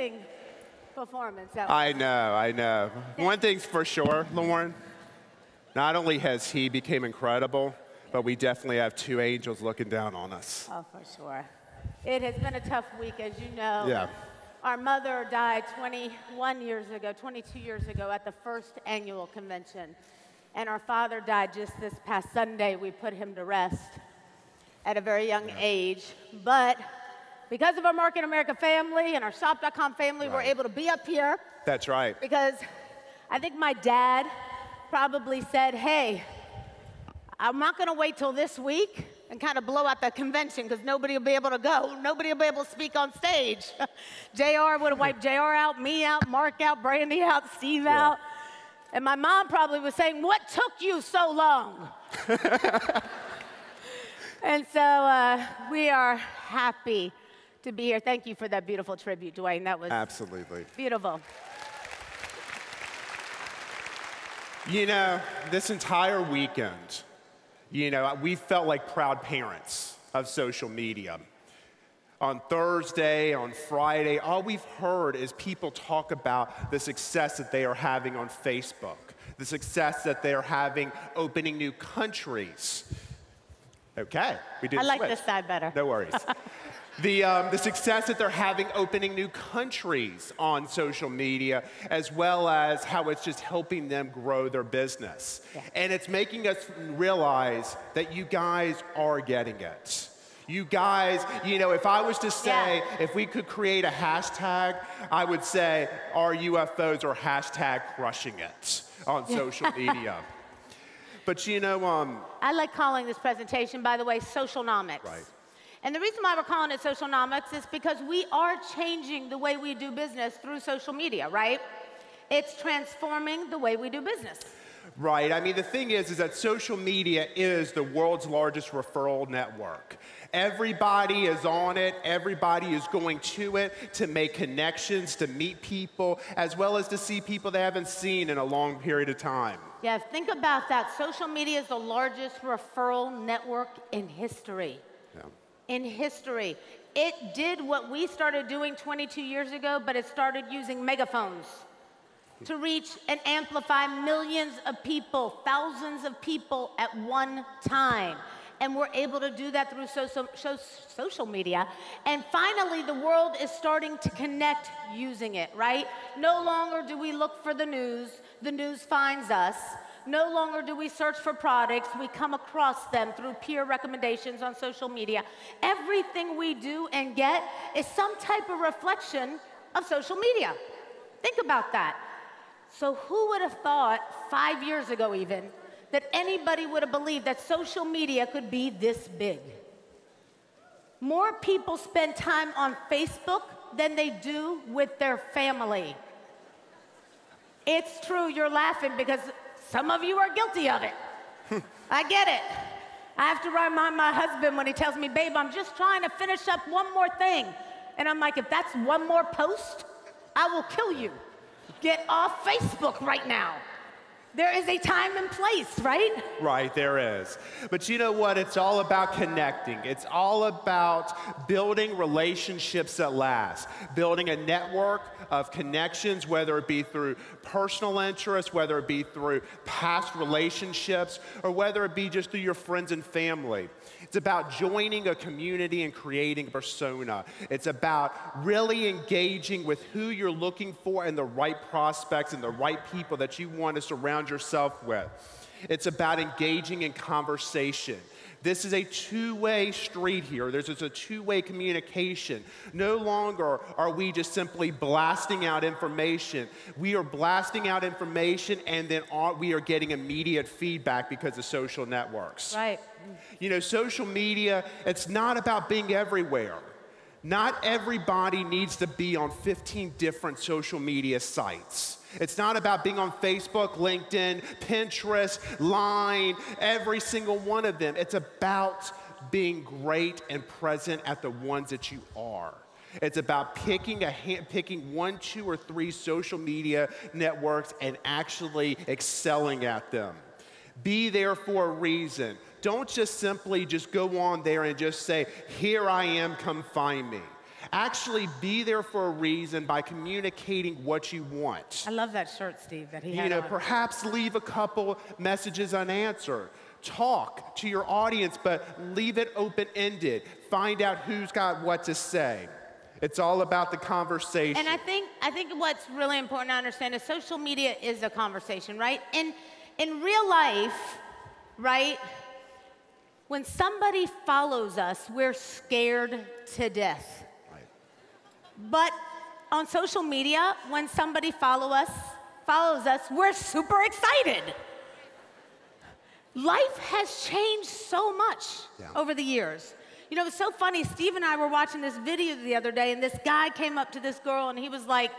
amazing performance. That I know, I know. One thing's for sure, Loren. Not only has he become incredible, but we definitely have two angels looking down on us. Oh, for sure. It has been a tough week, as you know. Yeah. Our mother died 21 years ago, 22 years ago at the first annual convention. And our father died just this past Sunday. We put him to rest at a very young age. But because of our Market America family and our Shop.com family, we're able to be up here That's right. because I think my dad probably said, hey, I'm not going to wait till this week and kind of blow out the convention because nobody will be able to go. Nobody will be able to speak on stage. JR would have wiped JR out, me out, Mark out, Brandy out, Steve out. And my mom probably was saying, What took you so long? and so uh, we are happy to be here. Thank you for that beautiful tribute, Dwayne. That was Absolutely. beautiful. You know, this entire weekend, you know, we felt like proud parents of social media. On Thursday, on Friday, all we've heard is people talk about the success that they are having on Facebook, the success that they are having opening new countries. Okay, we did I like switch. this side better. No worries. the, um, the success that they're having opening new countries on social media, as well as how it's just helping them grow their business. Yeah. And it's making us realize that you guys are getting it. You guys, you know, if I was to say, Yeah. if we could create a hashtag, I would say our UFOs are hashtag crushing it on social media. But you know, um, I like calling this presentation, by the way, Socialnomics. Right. And the reason why we're calling it Socialnomics is because we are changing the way we do business through social media, right? It's transforming the way we do business. Right. I mean, the thing is, is that social media is the world's largest referral network. Everybody is on it. Everybody is going to it to make connections, to meet people, as well as to see people they haven't seen in a long period of time. Yeah, think about that. Social media is the largest referral network in history. Yeah. In history. It did what we started doing 22 years ago, but it started using megaphones to reach and amplify millions of people, thousands of people at one time. And we're able to do that through social, so- social media. And finally, the world is starting to connect using it, right? No longer do we look for the news, the news finds us. No longer do we search for products, we come across them through peer recommendations on social media. Everything we do and get is some type of reflection of social media. Think about that. So, who would have thought five years ago, even, that anybody would have believed that social media could be this big? More people spend time on Facebook than they do with their family. It's true, you're laughing because some of you are guilty of it. I get it. I have to remind my husband when he tells me, babe, I'm just trying to finish up one more thing. And I'm like, if that's one more post, I will kill you. Get off Facebook right now. There is a time and place, right? Right, there is. But you know what? It's all about connecting. It's all about building relationships that last, building a network of connections, whether it be through personal interests, whether it be through past relationships, or whether it be just through your friends and family. It's about joining a community and creating a persona. It's about really engaging with who you're looking for and the right prospects and the right people that you want to surround yourself with. It's about engaging in conversation. This is a two way street here. There's a two way communication. No longer are we just simply blasting out information. We are blasting out information and then we are getting immediate feedback because of social networks. Right. You know, social media, it's not about being everywhere. Not everybody needs to be on 15 different social media sites. It's not about being on Facebook, LinkedIn, Pinterest, Line, every single one of them. It's about being great and present at the ones that you are. It's about picking a hand, picking one, two, or three social media networks and actually excelling at them. Be there for a reason. Don't just simply just go on there and just say, "Here I am, come find me." Actually, be there for a reason by communicating what you want. I love that shirt, Steve, that he You had know, on. perhaps leave a couple messages unanswered. Talk to your audience, but leave it open ended. Find out who's got what to say. It's all about the conversation. And I think I think what's really important to understand is social media is a conversation, right? In in real life, right? When somebody follows us, we're scared to death. Right. But on social media, when somebody follow us, follows us, we're super excited. Life has changed so much Yeah. over the years. You know, it's so funny. Steve and I were watching this video the other day, and this guy came up to this girl, and he was like,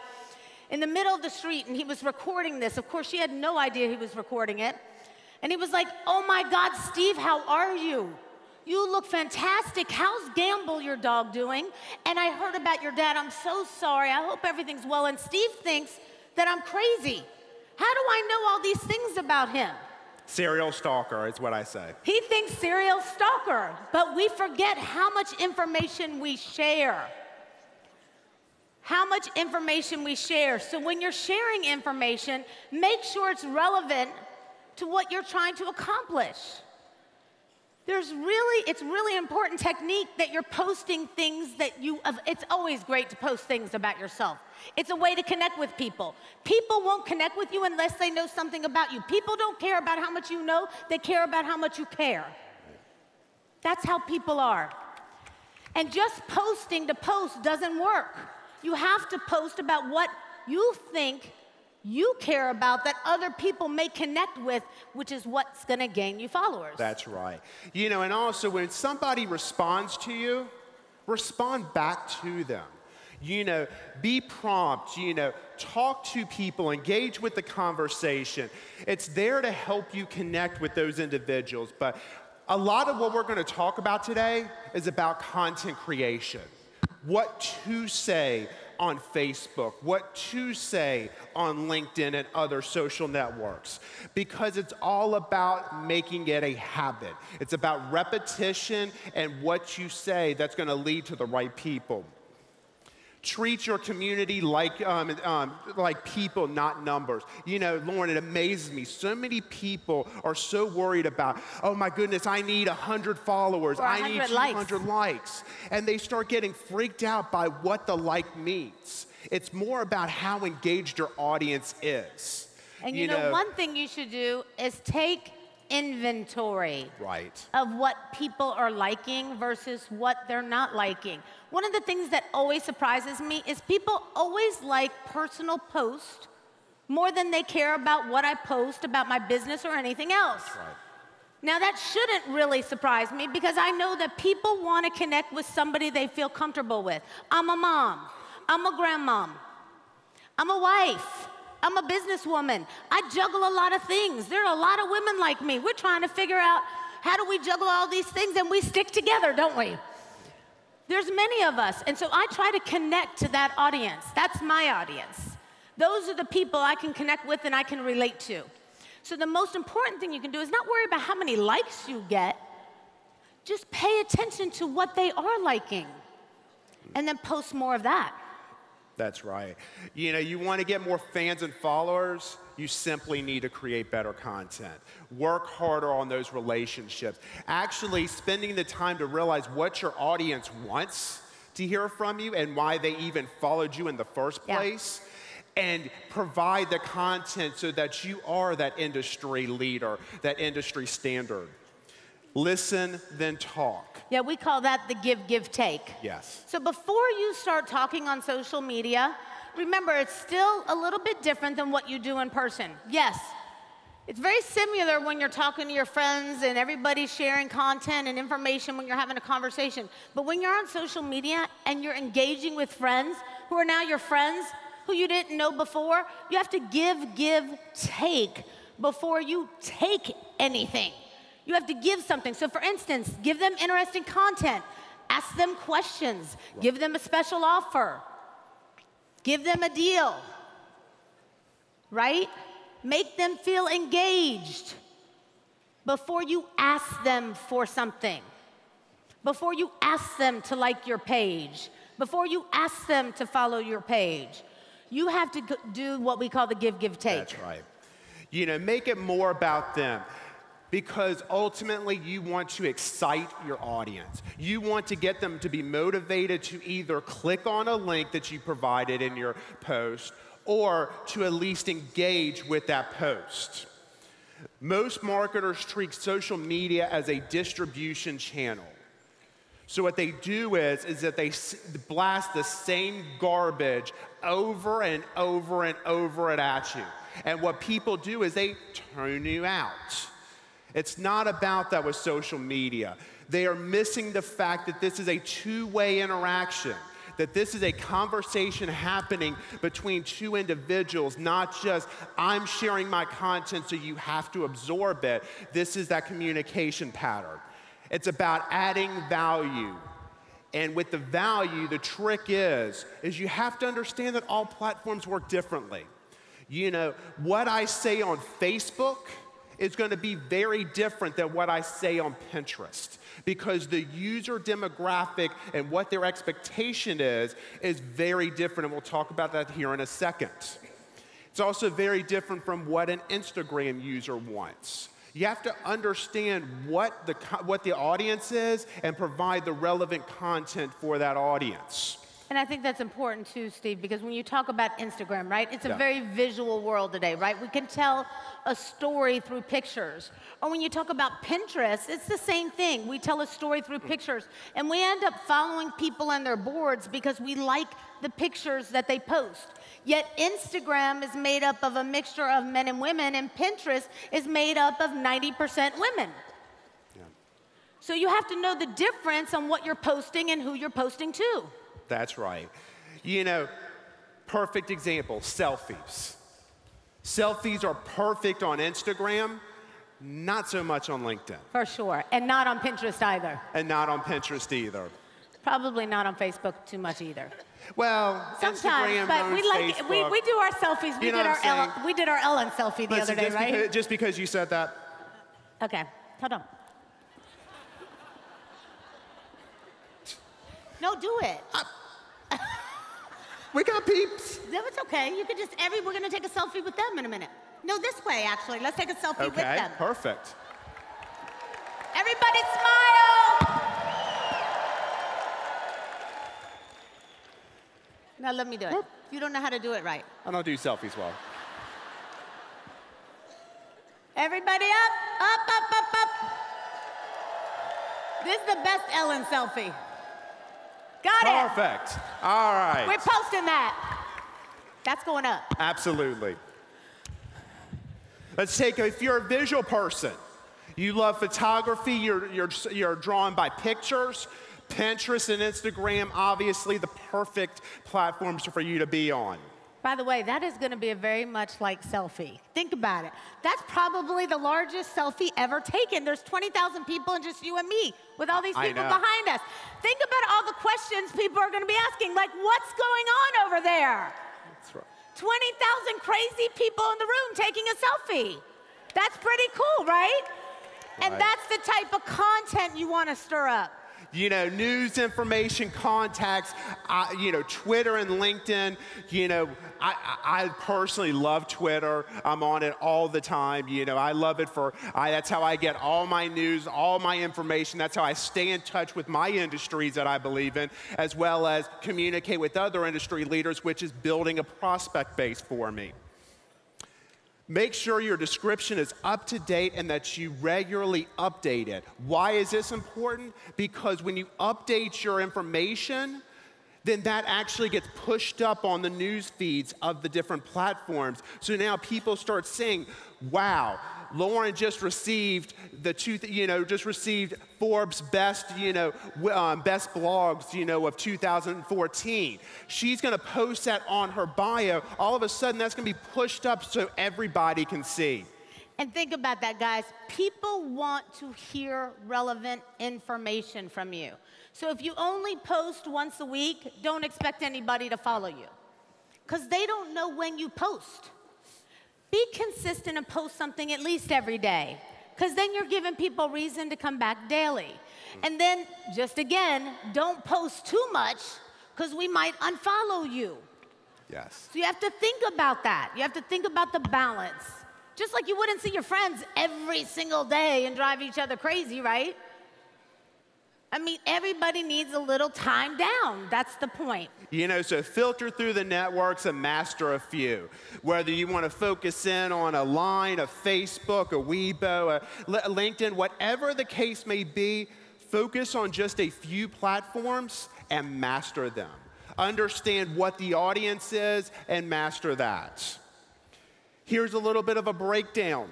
in the middle of the street, and he was recording this. Of course, she had no idea he was recording it. And he was like, Oh my God, Steve, how are you? You look fantastic. How's Gamble, your dog, doing? And I heard about your dad. I'm so sorry. I hope everything's well. And Steve thinks that I'm crazy. How do I know all these things about him? Serial stalker is what I say. He thinks serial stalker, but we forget how much information we share. How much information we share. So when you're sharing information, make sure it's relevant to what you're trying to accomplish. There's really, it's really important technique that you're posting things that you, it's always great to post things about yourself. It's a way to connect with people. People won't connect with you unless they know something about you. People don't care about how much you know, they care about how much you care. That's how people are. And just posting to post doesn't work. You have to post about what you think you care about that other people may connect with, which is what's gonna gain you followers. That's right. You know, and also when somebody responds to you, respond back to them. You know, be prompt, you know, talk to people, engage with the conversation. It's there to help you connect with those individuals. But a lot of what we're going to talk about today is about content creation. What to say on Facebook, what to say on LinkedIn and other social networks, because it's all about making it a habit. It's about repetition and what you say that's going to lead to the right people. Treat your community like, um, um, like people, not numbers. You know, Loren, it amazes me. So many people are so worried about, oh my goodness, I need 100 followers, Or I need 100 likes. 200 likes. And they start getting freaked out by what the like means. It's more about how engaged your audience is. and you, know, one thing you should do is take inventory Right. of what people are liking versus what they're not liking. One of the things that always surprises me is people always like personal posts more than they care about what I post about my business or anything else. Right. Now, that shouldn't really surprise me because I know that people want to connect with somebody they feel comfortable with. I'm a mom, I'm a grandmom, I'm a wife, I'm a businesswoman. I juggle a lot of things. There are a lot of women like me. We're trying to figure out how do we juggle all these things and we stick together, don't we? There's many of us, and so I try to connect to that audience. That's my audience. Those are the people I can connect with and I can relate to. So the most important thing you can do is not worry about how many likes you get. Just pay attention to what they are liking and then post more of that. That's right. You know, you want to get more fans and followers, you simply need to create better content. Work harder on those relationships. Actually, spending the time to realize what your audience wants to hear from you and why they even followed you in the first Yeah. place. And provide the content so that you are that industry leader, that industry standard. Listen, then talk. Yeah, we call that the give, give, take. Yes. So before you start talking on social media, remember it's still a little bit different than what you do in person. Yes, it's very similar when you're talking to your friends and everybody's sharing content and information when you're having a conversation. But when you're on social media and you're engaging with friends who are now your friends who you didn't know before, you have to give, give, take before you take anything. You have to give something. So, for instance, give them interesting content, ask them questions, give them a special offer, give them a deal, right? Make them feel engaged before you ask them for something, before you ask them to like your page, before you ask them to follow your page, you have to do what we call the give, give, take. That's right. You know, make it more about them because ultimately you want to excite your audience. You want to get them to be motivated to either click on a link that you provided in your post or to at least engage with that post. Most marketers treat social media as a distribution channel. So what they do is, is that they blast the same garbage over and over and over at you. And what people do is they turn you out. It's not about that with social media. They are missing the fact that this is a two way interaction, that this is a conversation happening between two individuals, not just I'm sharing my content so you have to absorb it. This is that communication pattern. It's about adding value. And with the value, the trick is, is you have to understand that all platforms work differently. You know, what I say on Facebook is going to be very different than what I say on Pinterest because the user demographic and what their expectation is is very different. And we'll talk about that here in a second. It's also very different from what an Instagram user wants. You have to understand what the, what the audience is and provide the relevant content for that audience. And I think that's important too, Steve, because when you talk about Instagram, right, it's a yeah. very visual world today, right? We can tell a story through pictures. Or when you talk about Pinterest, it's the same thing. We tell a story through mm. pictures. And we end up following people and their boards because we like the pictures that they post. Yet Instagram is made up of a mixture of men and women, and Pinterest is made up of 90% women. Yeah. So you have to know the difference on what you're posting and who you're posting to. That's right. You know, perfect example selfies. Selfies are perfect on Instagram, not so much on LinkedIn. For sure. And not on Pinterest either. And not on Pinterest either. Probably not on Facebook too much either. Well, sometimes, Instagram but we like Facebook, we, we do our selfies. We you know did our Ellen, we did our Ellen selfie the Listen, other day, just right? Because, just because you said that. Okay, hold on. No, do it. Uh, we got peeps. No, it's okay. You could just every. We're gonna take a selfie with them in a minute. No, this way actually. Let's take a selfie okay, with them. Okay. perfect. Everybody smile. Now let me do it. You don't know how to do it right. I don't do selfies well. Everybody up, up, up, up, up. This is the best Ellen selfie. Got it. Perfect. All right. We're posting that. That's going up. Absolutely. Let's take, if you're a visual person, you love photography, you're, you're, you're drawn by pictures, Pinterest and Instagram, obviously the perfect platforms for you to be on. By the way, that is going to be a very much like selfie. Think about it. That's probably the largest selfie ever taken. There's 20,000 people and just you and me with all these people behind us. Think about all the questions people are going to be asking, like, what's going on over there? That's right. 20,000 crazy people in the room taking a selfie. That's pretty cool, right? right. And that's the type of content you want to stir up you know, news information, contacts, uh, you know, Twitter and LinkedIn. You know, I, I personally love Twitter. I'm on it all the time. You know, I love it for, I, that's how I get all my news, all my information. That's how I stay in touch with my industries that I believe in, as well as communicate with other industry leaders, which is building a prospect base for me. Make sure your description is up to date and that you regularly update it. Why is this important? Because when you update your information, then that actually gets pushed up on the news feeds of the different platforms. So now people start saying, wow, Loren just received the two, you know, just received Forbes best, you know, um, best blogs, you know, of 2014. She's going to post that on her bio. All of a sudden, that's going to be pushed up so everybody can see. And think about that, guys. People want to hear relevant information from you. So if you only post once a week, don't expect anybody to follow you because they don't know when you post. Be consistent and post something at least every day, because then you're giving people reason to come back daily. And then, just again, don't post too much because we might unfollow you. Yes. So you have to think about that. You have to think about the balance. Just like you wouldn't see your friends every single day and drive each other crazy, right? I mean, everybody needs a little time down. That's the point. You know, so filter through the networks and master a few. Whether you want to focus in on a line, a Facebook, a Weibo, a LinkedIn, whatever the case may be, focus on just a few platforms and master them. Understand what the audience is and master that. Here's a little bit of a breakdown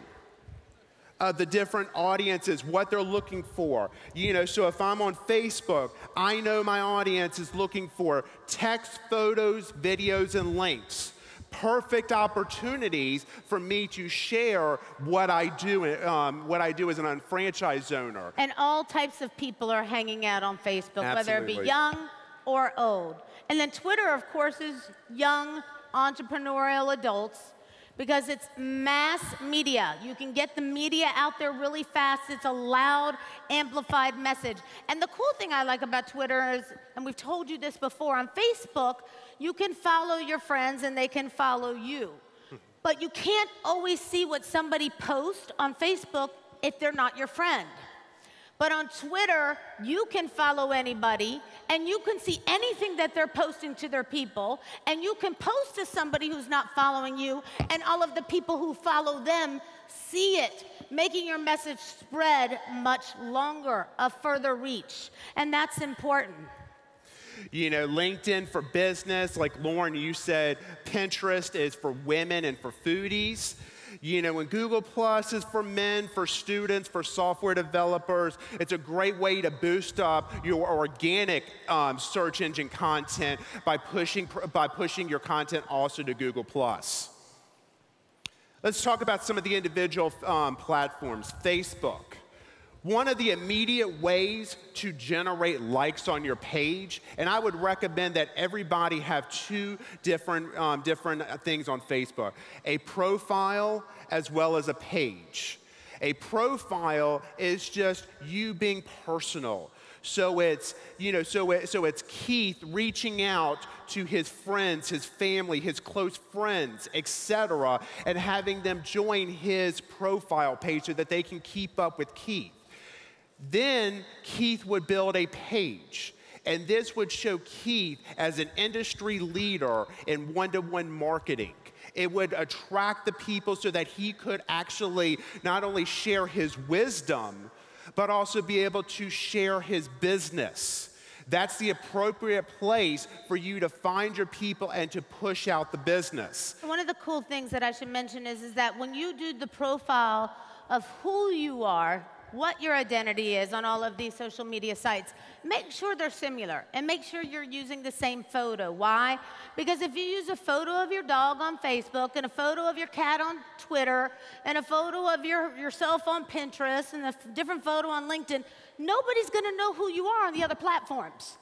of the different audiences, what they're looking for. You know, so if I'm on Facebook, I know my audience is looking for text, photos, videos, and links. Perfect opportunities for me to share what I do, um, what I do as an unfranchised owner. And all types of people are hanging out on Facebook, Absolutely. whether it be young or old. And then Twitter, of course, is young entrepreneurial adults because it's mass media. You can get the media out there really fast. It's a loud, amplified message. And the cool thing I like about Twitter is, and we've told you this before, on Facebook, you can follow your friends and they can follow you. But you can't always see what somebody posts on Facebook if they're not your friend. But on Twitter, you can follow anybody and you can see anything that they're posting to their people. And you can post to somebody who's not following you, and all of the people who follow them see it, making your message spread much longer, a further reach. And that's important. You know, LinkedIn for business, like Loren, you said, Pinterest is for women and for foodies. You know, and Google Plus is for men, for students, for software developers. It's a great way to boost up your organic um, search engine content by pushing, by pushing your content also to Google Plus. Let's talk about some of the individual um, platforms. Facebook. One of the immediate ways to generate likes on your page, and I would recommend that everybody have two different, um, different things on Facebook a profile as well as a page. A profile is just you being personal. So it's, you know, so, it, so it's Keith reaching out to his friends, his family, his close friends, etc., and having them join his profile page so that they can keep up with Keith. Then Keith would build a page. And this would show Keith as an industry leader in one to one marketing. It would attract the people so that he could actually not only share his wisdom, but also be able to share his business. That's the appropriate place for you to find your people and to push out the business. One of the cool things that I should mention is, is that when you do the profile of who you are, what your identity is on all of these social media sites. Make sure they're similar and make sure you're using the same photo. Why? Because if you use a photo of your dog on Facebook and a photo of your cat on Twitter and a photo of your, yourself on Pinterest and a different photo on LinkedIn, nobody's gonna know who you are on the other platforms.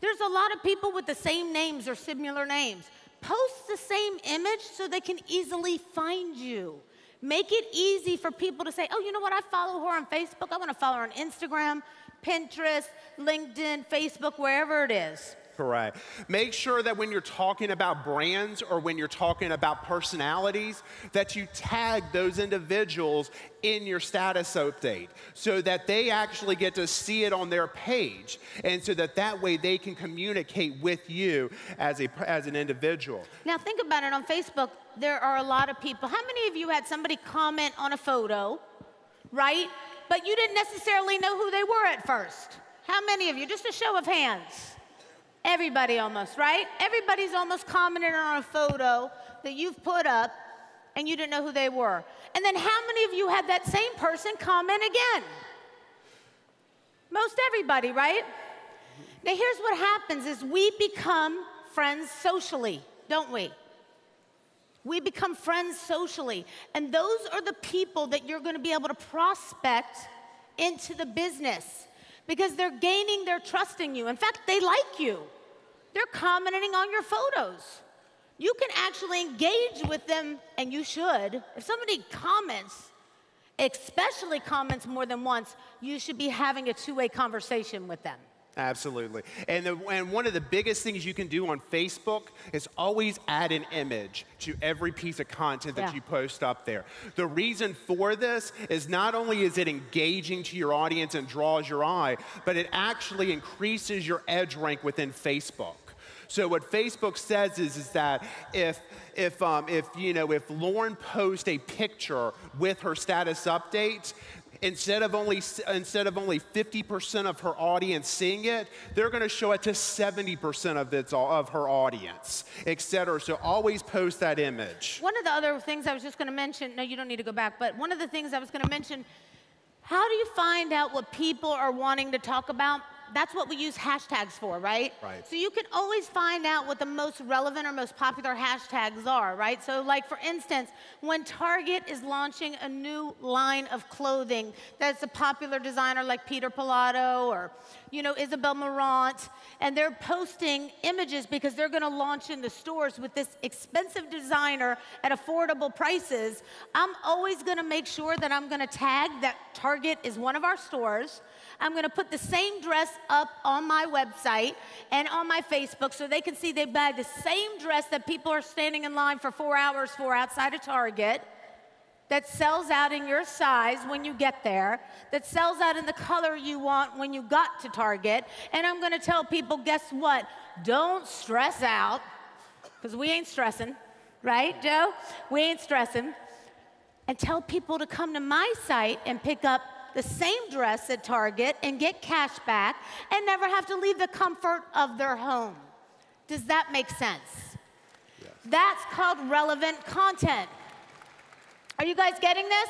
There's a lot of people with the same names or similar names. Post the same image so they can easily find you. Make it easy for people to say, oh, you know what? I follow her on Facebook. I want to follow her on Instagram, Pinterest, LinkedIn, Facebook, wherever it is. Correct. Make sure that when you're talking about brands or when you're talking about personalities, that you tag those individuals in your status update so that they actually get to see it on their page and so that that way they can communicate with you as, a, as an individual. Now, think about it on Facebook, there are a lot of people. How many of you had somebody comment on a photo, right? But you didn't necessarily know who they were at first? How many of you? Just a show of hands. Everybody almost, right? Everybody's almost commented on a photo that you've put up and you didn't know who they were. And then how many of you had that same person comment again? Most everybody, right? Now here's what happens is we become friends socially, don't we? We become friends socially. And those are the people that you're going to be able to prospect into the business because they're gaining their trust in you. In fact, they like you. They're commenting on your photos. You can actually engage with them, and you should. If somebody comments, especially comments more than once, you should be having a two way conversation with them. Absolutely. And, the, and one of the biggest things you can do on Facebook is always add an image to every piece of content that Yeah. you post up there. The reason for this is not only is it engaging to your audience and draws your eye, but it actually increases your edge rank within Facebook. So what Facebook says is, is that if if um, if you know if Loren posts a picture with her status update, instead of only instead of only 50% of her audience seeing it, they're going to show it to 70% of its of her audience, et cetera. So always post that image. One of the other things I was just going to mention, no, you don't need to go back, but one of the things I was going to mention, how do you find out what people are wanting to talk about? That's what we use hashtags for, right? Right. So you can always find out what the most relevant or most popular hashtags are, right? So, like for instance, when Target is launching a new line of clothing that's a popular designer like Peter Pilotto or, you know, Isabel Marant, and they're posting images because they're going to launch in the stores with this expensive designer at affordable prices, I'm always going to make sure that I'm going to tag that Target is one of our stores. I'm going to put the same dress up on my website and on my Facebook so they can see they buy the same dress that people are standing in line for four hours for outside of Target that sells out in your size when you get there, that sells out in the color you want when you got to Target. And I'm gonna tell people guess what? Don't stress out, because we ain't stressing, right, Joe? We ain't stressing. And tell people to come to my site and pick up the same dress at Target and get cash back and never have to leave the comfort of their home. Does that make sense? That's called relevant content. Are you guys getting this?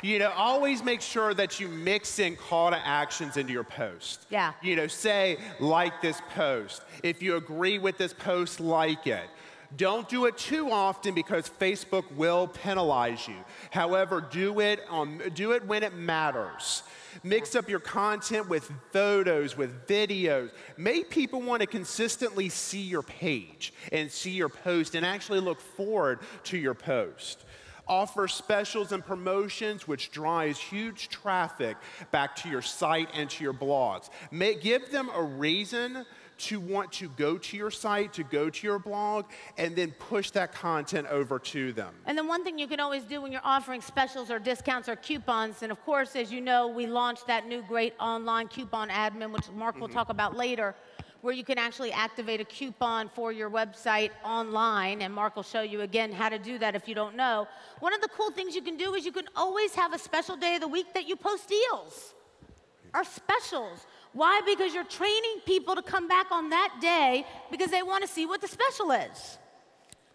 You know, always make sure that you mix in call to actions into your post. Yeah. You know, say, like this post. If you agree with this post, like it. Don't do it too often because Facebook will penalize you. However, do it, on, do it when it matters. Mix up your content with photos, with videos. Make people want to consistently see your page and see your post and actually look forward to your post offer specials and promotions which drives huge traffic back to your site and to your blogs. May, give them a reason to want to go to your site, to go to your blog, and then push that content over to them. And then one thing you can always do when you're offering specials or discounts or coupons, and of course, as you know, we launched that new great online coupon admin, which Mark will mm-hmm. talk about later, where you can actually activate a coupon for your website online, and Mark will show you again how to do that if you don't know. One of the cool things you can do is you can always have a special day of the week that you post deals or specials. Why? Because you're training people to come back on that day because they want to see what the special is.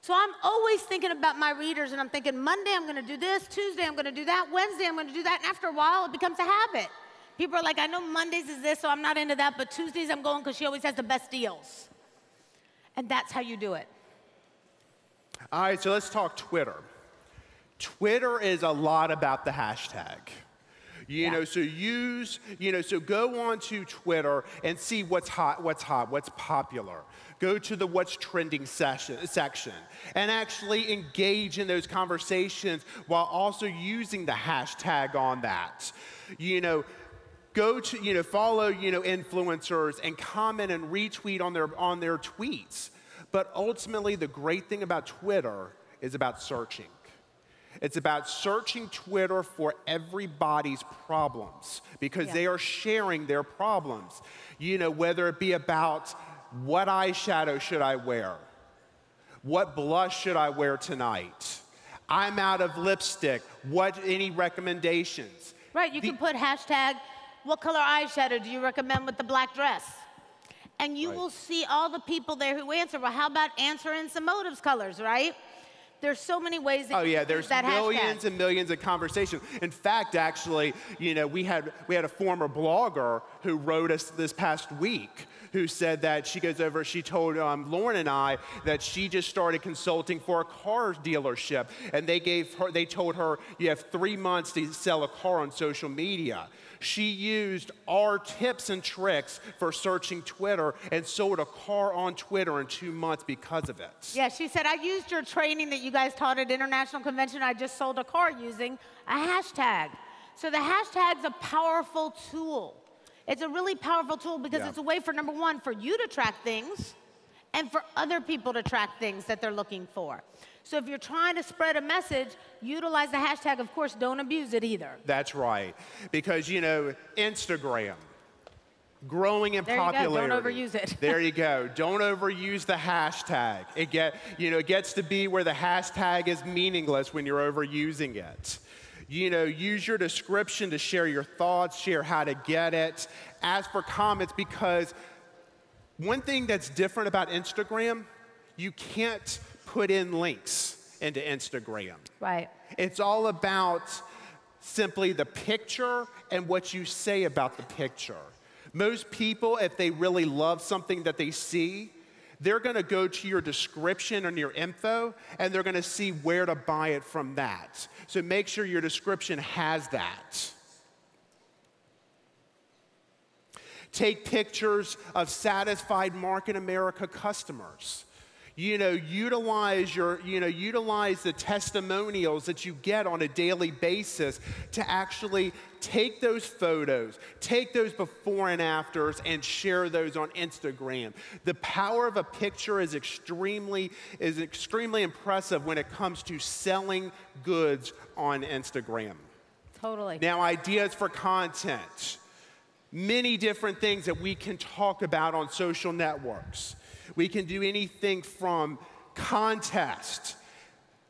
So I'm always thinking about my readers and I'm thinking Monday I'm going to do this, Tuesday I'm going to do that, Wednesday I'm going to do that, and after a while it becomes a habit. People are like, I know Mondays is this, so I'm not into that, but Tuesdays I'm going because she always has the best deals. And that's how you do it. All right, so let's talk Twitter. Twitter is a lot about the hashtag. You Yeah. know, so use, you know, so go on to Twitter and see what's hot, what's hot, what's popular. Go to the what's trending session, section and actually engage in those conversations while also using the hashtag on that. You know, go to, you know, follow, you know, influencers and comment and retweet on their on their tweets. But ultimately the great thing about Twitter is about searching. It's about searching Twitter for everybody's problems because Yeah. they are sharing their problems. You know, whether it be about what eyeshadow should I wear? What blush should I wear tonight? I'm out of lipstick. What any recommendations? Right, you The- can put hashtag, what color eyeshadow do you recommend with the black dress? And you Right. will see all the people there who answer. Well, how about answering some Motives colors, right? There's so many ways that Oh yeah, there's that millions hashtag. and millions of conversations. In fact, actually, you know, we had we had a former blogger who wrote us this past week who said that she goes over. She told um, Loren and I that she just started consulting for a car dealership, and they gave her they told her you have three months to sell a car on social media. She used our tips and tricks for searching Twitter and sold a car on Twitter in two months because of it. Yeah, she said, I used your training that you guys taught at International Convention. I just sold a car using a hashtag. So the hashtag's a powerful tool. It's a really powerful tool because Yeah. it's a way for number one, for you to track things and for other people to track things that they're looking for. So if you're trying to spread a message, utilize the hashtag. Of course, don't abuse it either. That's right. Because, you know, Instagram, growing in There you go. Don't overuse it. there you go. Don't overuse the hashtag. It get, you know, it gets to be where the hashtag is meaningless when you're overusing it. You know, use your description to share your thoughts, share how to get it, ask for comments because one thing that's different about Instagram, you can't put in links into Instagram. Right. It's all about simply the picture and what you say about the picture. Most people, if they really love something that they see, they're going to go to your description and your info and they're going to see where to buy it from that. So make sure your description has that. Take pictures of satisfied Market America customers. You know, utilize your, you know, utilize the testimonials that you get on a daily basis to actually take those photos, take those before and afters, and share those on Instagram. The power of a picture is extremely, is extremely impressive when it comes to selling goods on Instagram. Totally. Now, ideas for content. Many different things that we can talk about on social networks. We can do anything from contest,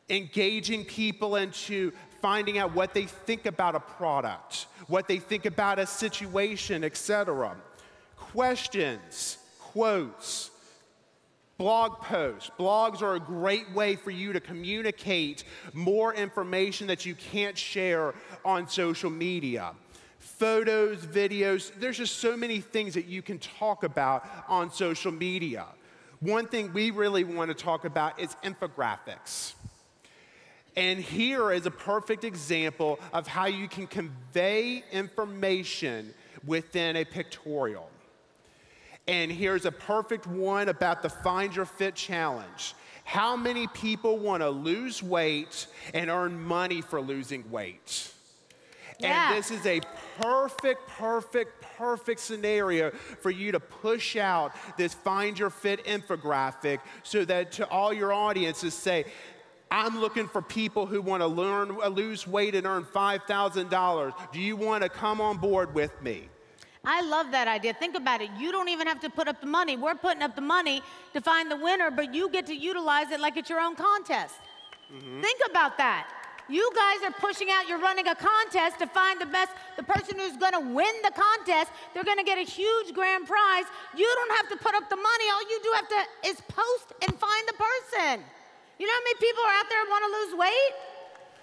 engaging people into finding out what they think about a product, what they think about a situation, etc. Questions, quotes, blog posts. Blogs are a great way for you to communicate more information that you can't share on social media. Photos, videos, there's just so many things that you can talk about on social media. One thing we really want to talk about is infographics. And here is a perfect example of how you can convey information within a pictorial. And here's a perfect one about the Find Your Fit Challenge. How many people want to lose weight and earn money for losing weight? Yeah. And this is a perfect, perfect, perfect scenario for you to push out this Find Your Fit infographic so that to all your audiences say, I'm looking for people who want to learn, lose weight and earn $5,000. Do you want to come on board with me? I love that idea. Think about it. You don't even have to put up the money. We're putting up the money to find the winner, but you get to utilize it like it's your own contest. Mm-hmm. Think about that. You guys are pushing out, you're running a contest to find the best, the person who's gonna win the contest. They're gonna get a huge grand prize. You don't have to put up the money. All you do have to is post and find the person. You know how many people are out there wanna lose weight?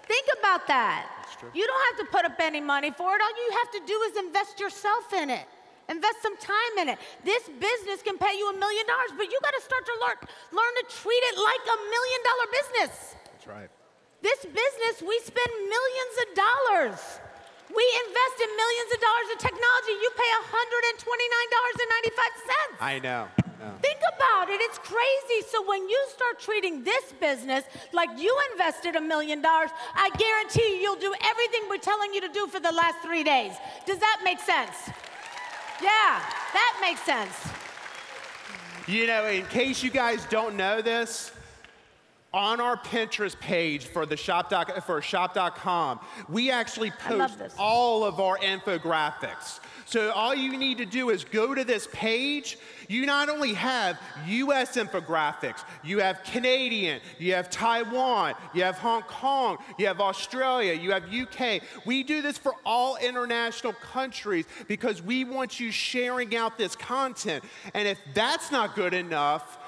Think about that. You don't have to put up any money for it. All you have to do is invest yourself in it. Invest some time in it. This business can pay you a million dollars, but you got to start to learn, learn to treat it like a million dollar business. That's right. This business, we spend millions of dollars. We invest in millions of dollars in technology. You pay $129.95. I know. know. Think about it, it's crazy. So when you start treating this business like you invested a million dollars, I guarantee you you'll do everything we're telling you to do for the last three days. Does that make sense? Yeah, that makes sense. You know, in case you guys don't know this, on our Pinterest page for the shop doc, for shop.com, we actually post all of our infographics. So all you need to do is go to this page. You not only have US infographics, you have Canadian, you have Taiwan, you have Hong Kong, you have Australia, you have UK. We do this for all international countries because we want you sharing out this content. And if that's not good enough,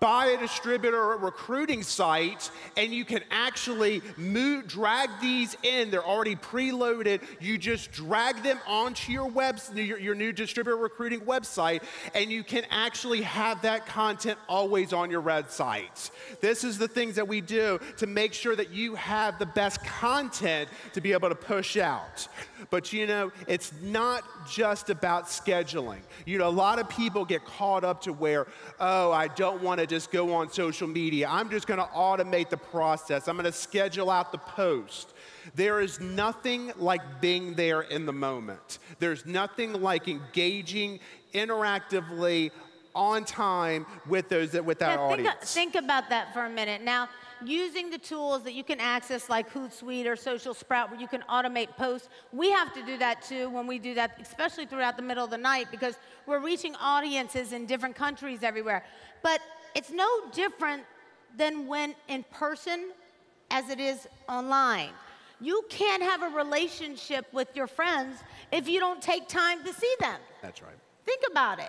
buy a distributor or recruiting site and you can actually move, drag these in. They're already preloaded. You just drag them onto your web, your, your new distributor recruiting website, and you can actually have that content always on your red website. This is the things that we do to make sure that you have the best content to be able to push out. But you know, it's not just about scheduling. You know, a lot of people get caught up to where, oh, I don't want to just go on social media. I'm just going to automate the process. I'm going to schedule out the post. There is nothing like being there in the moment. There's nothing like engaging interactively on time with those with that yeah, think, audience. Think about that for a minute. Now, using the tools that you can access like Hootsuite or Social Sprout where you can automate posts, we have to do that too when we do that, especially throughout the middle of the night because we're reaching audiences in different countries everywhere. But it's no different than when in person as it is online. You can't have a relationship with your friends if you don't take time to see them. That's right. Think about it.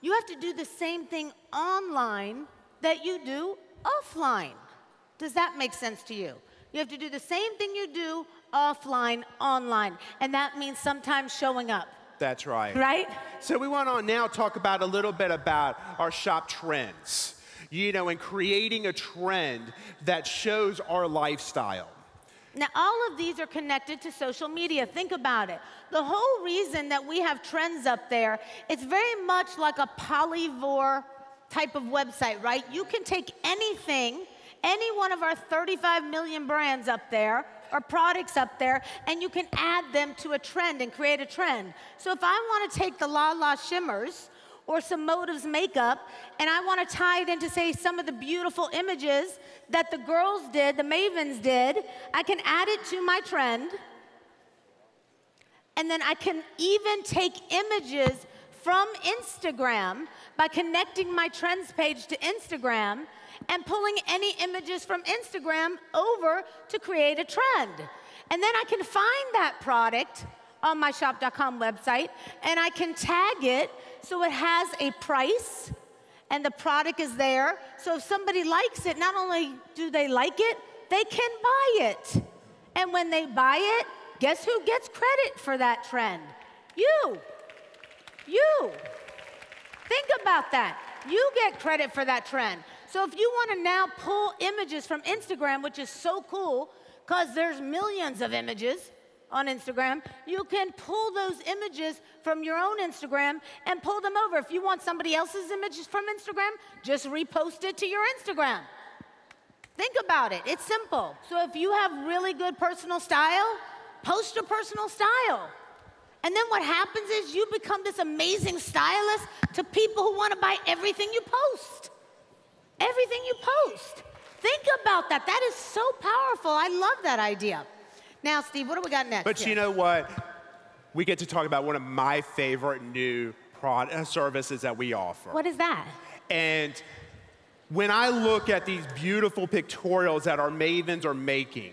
You have to do the same thing online that you do offline. Does that make sense to you? You have to do the same thing you do offline, online. And that means sometimes showing up. That's right. Right? So we want to now talk about a little bit about our shop trends. You know, and creating a trend that shows our lifestyle. Now, all of these are connected to social media. Think about it. The whole reason that we have trends up there, it's very much like a polyvore type of website, right? You can take anything any one of our 35 million brands up there or products up there, and you can add them to a trend and create a trend. So if I want to take the La La Shimmers or some Motives makeup, and I want to tie it into, say, some of the beautiful images that the girls did, the Mavens did, I can add it to my trend. And then I can even take images from Instagram by connecting my trends page to Instagram and pulling any images from Instagram over to create a trend. And then I can find that product on my shop.com website and I can tag it so it has a price and the product is there. So if somebody likes it, not only do they like it, they can buy it. And when they buy it, guess who gets credit for that trend? You. You. Think about that. You get credit for that trend. So if you want to now pull images from Instagram, which is so cool, because there's millions of images on Instagram, you can pull those images from your own Instagram and pull them over. If you want somebody else's images from Instagram, just repost it to your Instagram. Think about it. It's simple. So if you have really good personal style, post your personal style. And then what happens is you become this amazing stylist to people who want to buy everything you post everything you post. Think about that. That is so powerful. I love that idea. Now, Steve, what do we got next? But here? you know what? We get to talk about one of my favorite new product uh, services that we offer. What is that? And when I look at these beautiful pictorials that our mavens are making,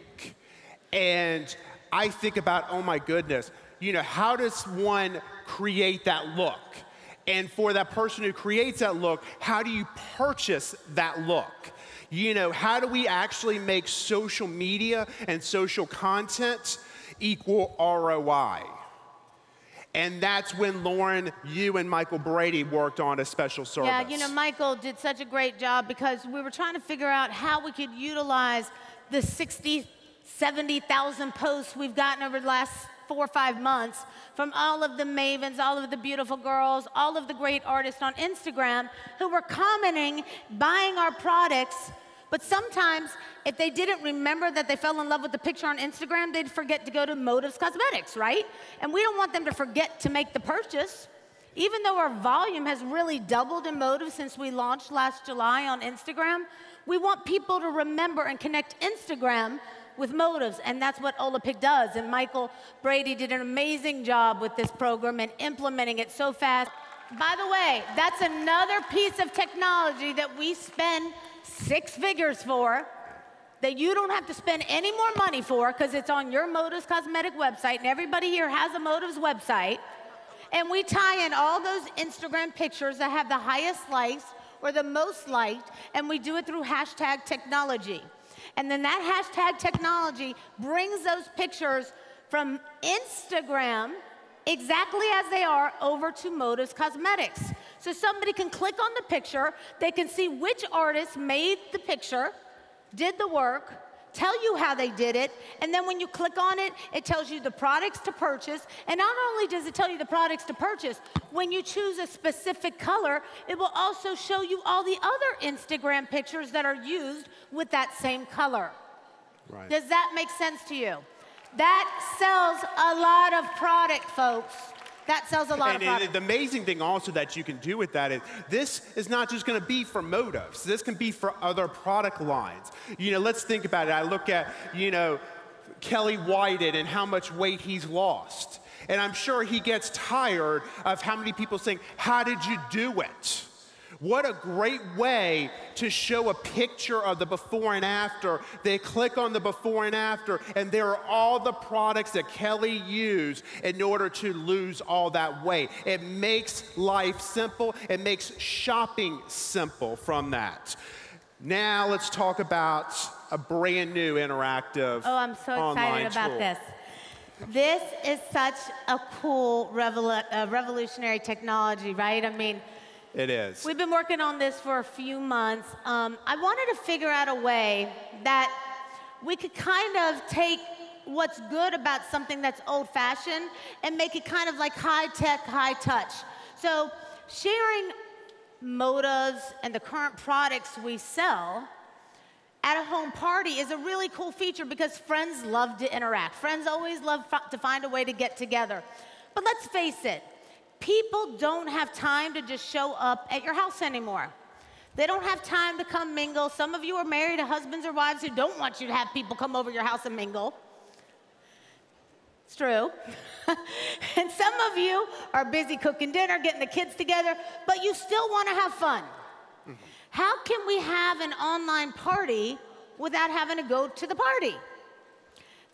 and I think about, oh my goodness, you know, how does one create that look? And for that person who creates that look, how do you purchase that look? You know, how do we actually make social media and social content equal ROI? And that's when Loren, you and Michael Brady worked on a special service. Yeah, you know, Michael did such a great job because we were trying to figure out how we could utilize the 60, 70,000 posts we've gotten over the last four or five months from all of the mavens, all of the beautiful girls, all of the great artists on Instagram who were commenting, buying our products. But sometimes, if they didn't remember that they fell in love with the picture on Instagram, they'd forget to go to Motives Cosmetics, right? And we don't want them to forget to make the purchase. Even though our volume has really doubled in Motives since we launched last July on Instagram, we want people to remember and connect Instagram with motives, and that's what Olapic does. And Michael Brady did an amazing job with this program and implementing it so fast. By the way, that's another piece of technology that we spend six figures for that you don't have to spend any more money for because it's on your Motives Cosmetic website, and everybody here has a Motives website. And we tie in all those Instagram pictures that have the highest likes or the most liked, and we do it through hashtag technology. And then that hashtag technology brings those pictures from Instagram exactly as they are over to Motives Cosmetics. So somebody can click on the picture, they can see which artist made the picture, did the work, tell you how they did it, and then when you click on it, it tells you the products to purchase. And not only does it tell you the products to purchase, when you choose a specific color, it will also show you all the other Instagram pictures that are used with that same color. Right. Does that make sense to you? That sells a lot of product, folks. That sells a lot and, of product. the amazing thing also that you can do with that is this is not just going to be for motives. This can be for other product lines. You know, let's think about it. I look at, you know, Kelly Whited and how much weight he's lost. And I'm sure he gets tired of how many people saying, How did you do it? What a great way to show a picture of the before and after. They click on the before and after, and there are all the products that Kelly used in order to lose all that weight. It makes life simple, it makes shopping simple from that. Now let's talk about a brand new interactive. Oh, I'm so excited about tool. this. This is such a cool revolu- uh, revolutionary technology, right? I mean, It is. We've been working on this for a few months. Um, I wanted to figure out a way that we could kind of take what's good about something that's old fashioned and make it kind of like high tech, high touch. So, sharing motives and the current products we sell at a home party is a really cool feature because friends love to interact. Friends always love to find a way to get together. But let's face it, people don't have time to just show up at your house anymore. They don't have time to come mingle. Some of you are married to husbands or wives who don't want you to have people come over your house and mingle. It's true. and some of you are busy cooking dinner, getting the kids together, but you still want to have fun. Mm-hmm. How can we have an online party without having to go to the party?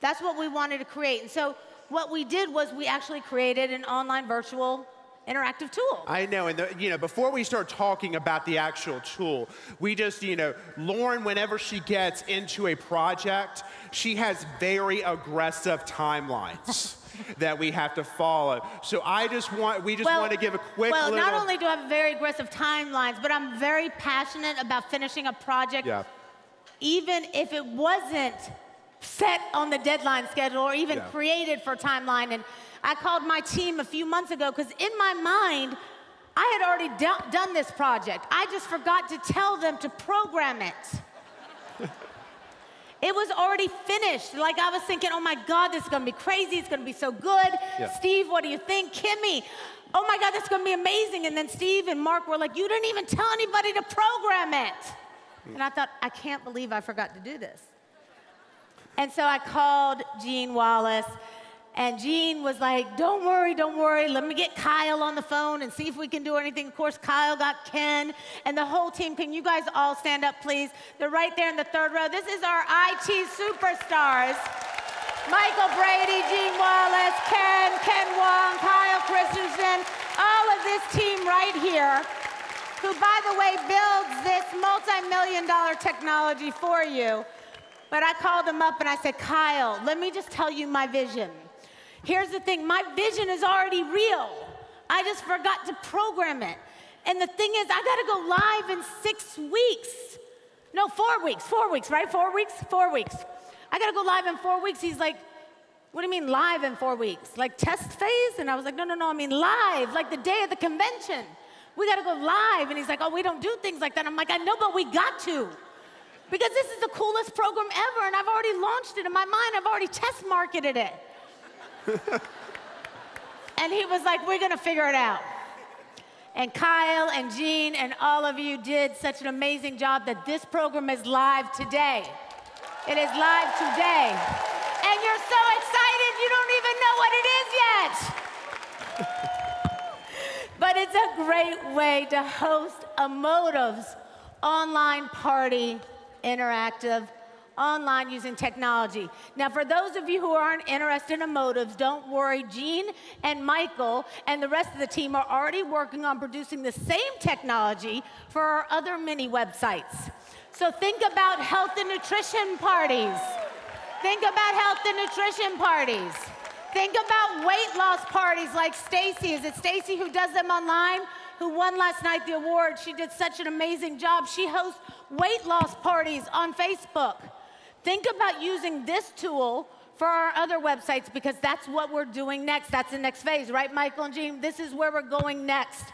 That's what we wanted to create. And so what we did was we actually created an online virtual interactive tool. I know, and the, you know, before we start talking about the actual tool, we just, you know, Loren, whenever she gets into a project, she has very aggressive timelines that we have to follow. So I just want, we just want to give a quick well, little. not only do I have very aggressive timelines, but I'm very passionate about finishing a project, Yeah. even if it wasn't set on the deadline schedule or even Yeah. created for timeline. And I called my team a few months ago because in my mind, I had already do- done this project. I just forgot to tell them to program it. It was already finished. Like I was thinking, oh my God, this is gonna be crazy. It's gonna be so good. Yeah. Steve, what do you think? Kimmy, oh my God, this is gonna be amazing. And then Steve and Mark were like, you didn't even tell anybody to program it. And I thought, I can't believe I forgot to do this. And so I called Gene Wallace, and Gene was like, Don't worry, don't worry. Let me get Kyle on the phone and see if we can do anything. Of course, Kyle got Ken and the whole team. Can you guys all stand up, please? They're right there in the third row. This is our IT superstars Michael Brady, Gene Wallace, Ken, Ken Wong, Kyle Christensen, all of this team right here who, by the way, builds this multi million dollar technology for you. But I called him up and I said, Kyle, let me just tell you my vision. Here's the thing my vision is already real. I just forgot to program it. And the thing is, I gotta go live in six weeks. No, four weeks, four weeks, right? Four weeks? Four weeks. I gotta go live in four weeks. He's like, what do you mean live in four weeks? Like test phase? And I was like, no, no, no, I mean live, like the day of the convention. We gotta go live. And he's like, oh, we don't do things like that. I'm like, I know, but we got to. Because this is the coolest program ever, and I've already launched it in my mind. I've already test marketed it. and he was like, We're gonna figure it out. And Kyle and Gene and all of you did such an amazing job that this program is live today. It is live today. And you're so excited, you don't even know what it is yet. but it's a great way to host a Motives online party interactive, online using technology. Now, for those of you who aren't interested in motives, don't worry. Gene and Michael and the rest of the team are already working on producing the same technology for our other mini websites. So think about health and nutrition parties. Think about health and nutrition parties. Think about weight loss parties like Stacy. Is it Stacy who does them online? Who won last night the award? She did such an amazing job. She hosts weight loss parties on Facebook. Think about using this tool for our other websites because that's what we're doing next. That's the next phase, right, Michael and Gene? This is where we're going next.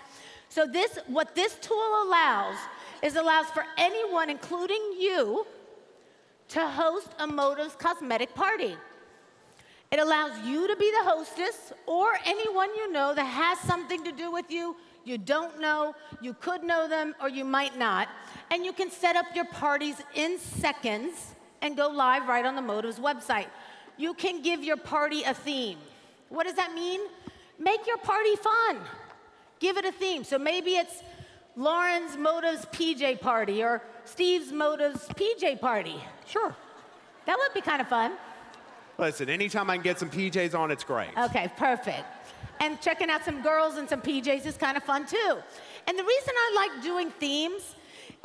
So this, what this tool allows is allows for anyone, including you, to host a Motives cosmetic party. It allows you to be the hostess or anyone you know that has something to do with you. You don't know, you could know them, or you might not. And you can set up your parties in seconds and go live right on the Motives website. You can give your party a theme. What does that mean? Make your party fun. Give it a theme. So maybe it's Loren's Motives PJ party or Steve's Motives PJ party. Sure. That would be kind of fun. Listen, anytime I can get some PJs on, it's great. Okay, perfect. And checking out some girls and some PJs is kind of fun too. And the reason I like doing themes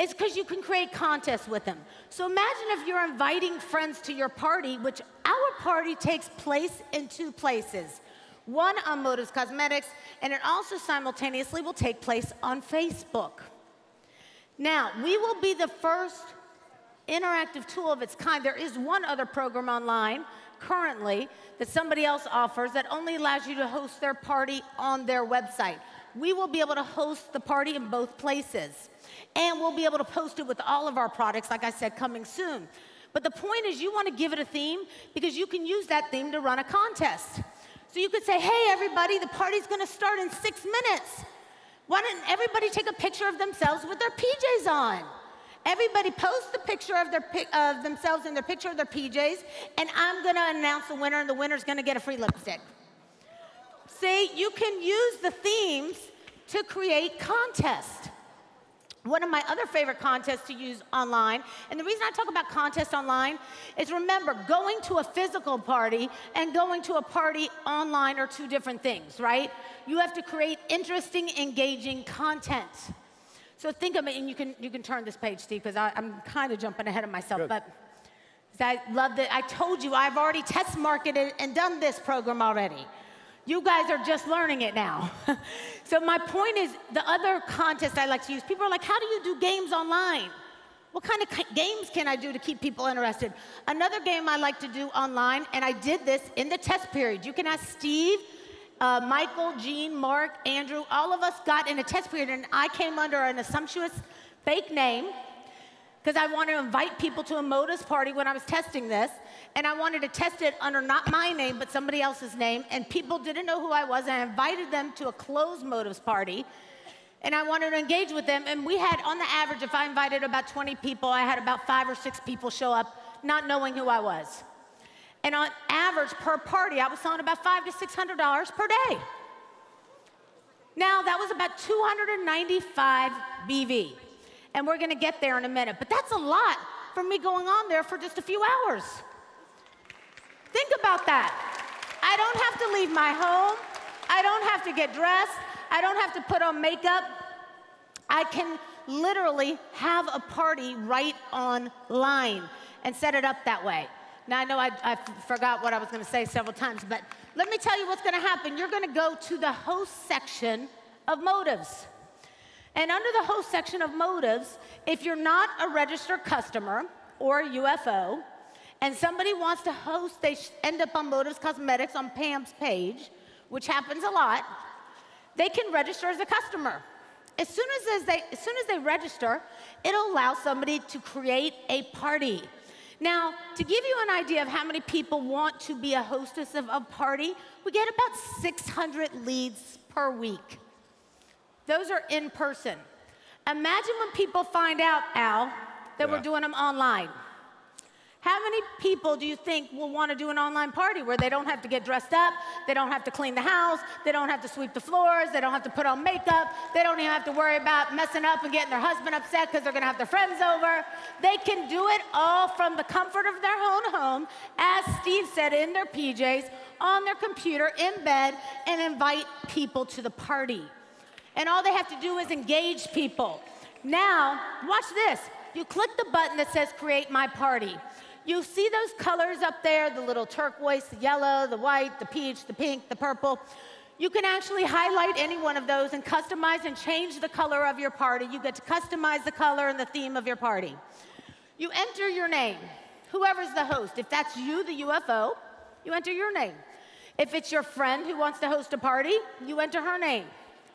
is because you can create contests with them. So imagine if you're inviting friends to your party, which our party takes place in two places. One on Motives Cosmetics, and it also simultaneously will take place on Facebook. Now, we will be the first interactive tool of its kind. There is one other program online currently that somebody else offers that only allows you to host their party on their website. We will be able to host the party in both places. And we'll be able to post it with all of our products, like I said, coming soon. But the point is, you want to give it a theme because you can use that theme to run a contest. So you could say, hey, everybody, the party's going to start in six minutes. Why don't everybody take a picture of themselves with their PJs on? Everybody post the picture of, their, of themselves and their picture of their PJs, and I'm going to announce the winner, and the winner's going to get a free lipstick. See, you can use the themes to create contests. One of my other favorite contests to use online, and the reason I talk about contests online is remember, going to a physical party and going to a party online are two different things, right? You have to create interesting, engaging content. So think of it, and you can, you can turn this page, Steve, because I'm kind of jumping ahead of myself. Good. But I love that. I told you I've already test marketed and done this program already. You guys are just learning it now. so my point is, the other contest I like to use, people are like, how do you do games online? What kind of games can I do to keep people interested? Another game I like to do online, and I did this in the test period. You can ask Steve uh, Michael, Gene, Mark, Andrew, all of us got in a test period, and I came under an assumptuous fake name because I wanted to invite people to a Motives party when I was testing this, and I wanted to test it under not my name, but somebody else's name, and people didn't know who I was, and I invited them to a closed Motives party, and I wanted to engage with them, and we had, on the average, if I invited about 20 people, I had about five or six people show up not knowing who I was. And on average per party, I was selling about five to six hundred dollars per day. Now that was about 295 BV, and we're going to get there in a minute. But that's a lot for me going on there for just a few hours. Think about that. I don't have to leave my home. I don't have to get dressed. I don't have to put on makeup. I can literally have a party right online and set it up that way. Now, I know I, I forgot what I was going to say several times, but let me tell you what's going to happen. You're going to go to the host section of motives. And under the host section of motives, if you're not a registered customer or a UFO, and somebody wants to host, they end up on Motives Cosmetics on Pam's page, which happens a lot, they can register as a customer. As soon as, as, they, as soon as they register, it'll allow somebody to create a party. Now, to give you an idea of how many people want to be a hostess of a party, we get about 600 leads per week. Those are in person. Imagine when people find out, Al, that yeah. we're doing them online. How many people do you think will want to do an online party where they don't have to get dressed up, they don't have to clean the house, they don't have to sweep the floors, they don't have to put on makeup, they don't even have to worry about messing up and getting their husband upset because they're going to have their friends over? They can do it all from the comfort of their own home, as Steve said, in their PJs, on their computer, in bed, and invite people to the party. And all they have to do is engage people. Now, watch this. You click the button that says Create My Party. You see those colors up there the little turquoise, the yellow, the white, the peach, the pink, the purple. You can actually highlight any one of those and customize and change the color of your party. You get to customize the color and the theme of your party. You enter your name. whoever's the host. If that's you, the UFO, you enter your name. If it's your friend who wants to host a party, you enter her name,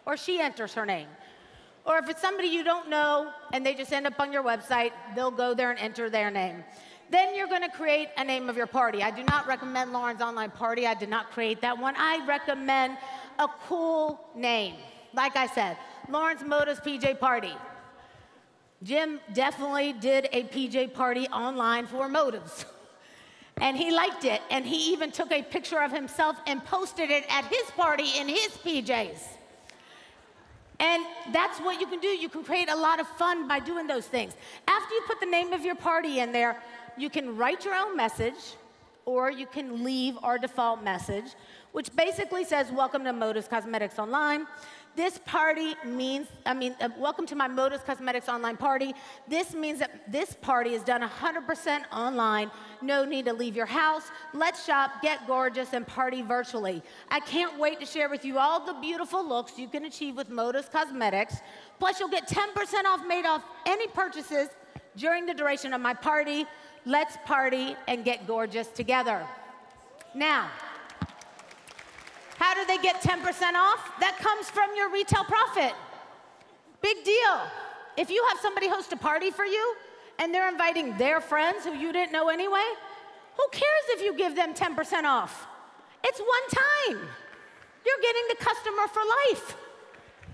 or she enters her name. Or if it's somebody you don't know and they just end up on your website, they'll go there and enter their name. Then you're going to create a name of your party. I do not recommend Loren's Online Party. I did not create that one. I recommend a cool name. Like I said, Loren's Motives PJ Party. Jim definitely did a PJ party online for Motives. And he liked it. And he even took a picture of himself and posted it at his party in his PJs. And that's what you can do. You can create a lot of fun by doing those things. After you put the name of your party in there, you can write your own message or you can leave our default message, which basically says, Welcome to Motives Cosmetics Online. This party means, I mean, uh, welcome to my Motives Cosmetics online party. This means that this party is done 100% online. No need to leave your house. Let's shop, get gorgeous, and party virtually. I can't wait to share with you all the beautiful looks you can achieve with Motives Cosmetics. Plus, you'll get 10% off made off any purchases during the duration of my party. Let's party and get gorgeous together. Now, how do they get 10% off? That comes from your retail profit. Big deal. If you have somebody host a party for you and they're inviting their friends who you didn't know anyway, who cares if you give them 10% off? It's one time. You're getting the customer for life.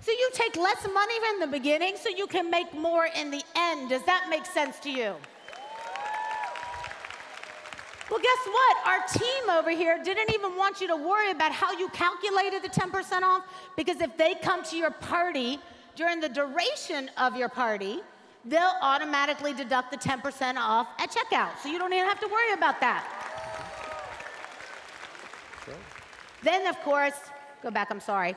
So you take less money in the beginning so you can make more in the end. Does that make sense to you? Well, guess what? Our team over here didn't even want you to worry about how you calculated the 10% off because if they come to your party during the duration of your party, they'll automatically deduct the 10% off at checkout. So you don't even have to worry about that. Then, of course, go back, I'm sorry.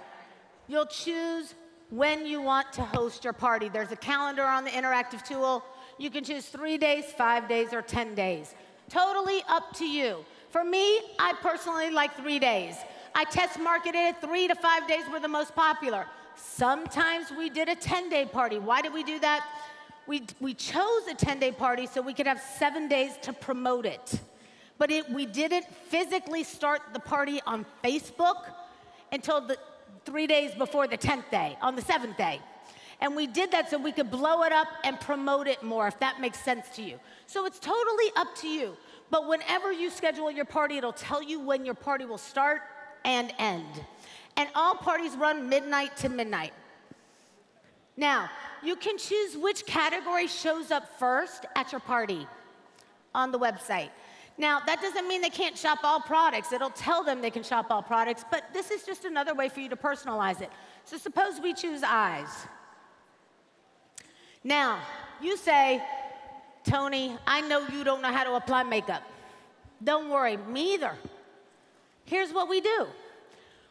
You'll choose when you want to host your party. There's a calendar on the interactive tool. You can choose three days, five days, or 10 days. Totally up to you. For me, I personally like three days. I test marketed it, three to five days were the most popular. Sometimes we did a 10 day party. Why did we do that? We, we chose a 10 day party so we could have seven days to promote it. But it, we didn't physically start the party on Facebook until the three days before the 10th day, on the seventh day. And we did that so we could blow it up and promote it more, if that makes sense to you. So it's totally up to you. But whenever you schedule your party, it'll tell you when your party will start and end. And all parties run midnight to midnight. Now, you can choose which category shows up first at your party on the website. Now, that doesn't mean they can't shop all products. It'll tell them they can shop all products, but this is just another way for you to personalize it. So suppose we choose eyes. Now, you say, Tony, I know you don't know how to apply makeup. Don't worry, me either. Here's what we do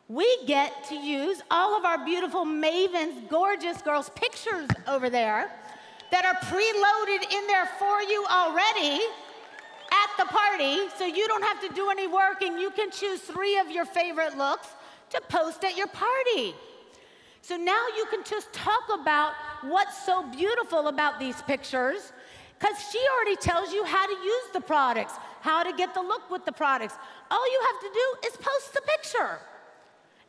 we get to use all of our beautiful Mavens, gorgeous girls' pictures over there that are preloaded in there for you already at the party, so you don't have to do any work and you can choose three of your favorite looks to post at your party. So now you can just talk about what's so beautiful about these pictures because she already tells you how to use the products, how to get the look with the products. All you have to do is post the picture.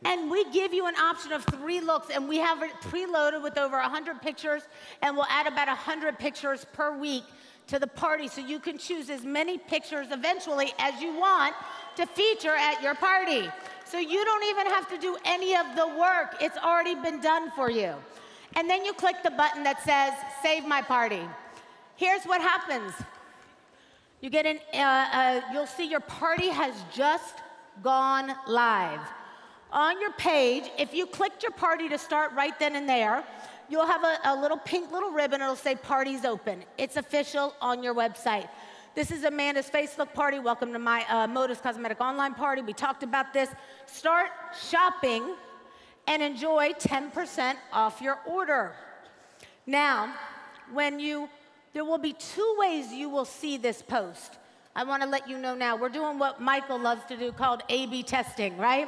And we give you an option of three looks, and we have it preloaded with over 100 pictures, and we'll add about 100 pictures per week to the party so you can choose as many pictures eventually as you want to feature at your party. So you don't even have to do any of the work, it's already been done for you. And then you click the button that says Save My Party. Here's what happens you get an, uh, uh, you'll see your party has just gone live. On your page, if you clicked your party to start right then and there, you'll have a, a little pink little ribbon. It'll say Party's Open. It's official on your website. This is Amanda's Facebook party. Welcome to my uh, Motives Cosmetic online party. We talked about this. Start shopping and enjoy 10% off your order. Now, when you, there will be two ways you will see this post. I want to let you know now, we're doing what Michael loves to do called A B testing, right?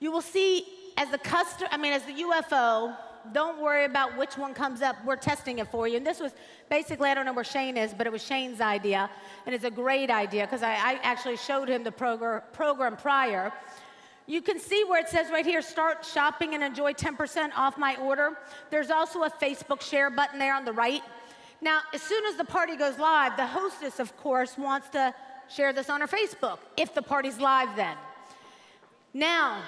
You will see as the customer, I mean, as the UFO, Don't worry about which one comes up. We're testing it for you. And this was basically, I don't know where Shane is, but it was Shane's idea. And it's a great idea because I, I, actually showed him the progr program prior. You can see where it says right here, start shopping and enjoy 10% off my order. There's also a Facebook share button there on the right. Now, as soon as the party goes live, the hostess, of course, wants to share this on her Facebook, if the party's live then. Now,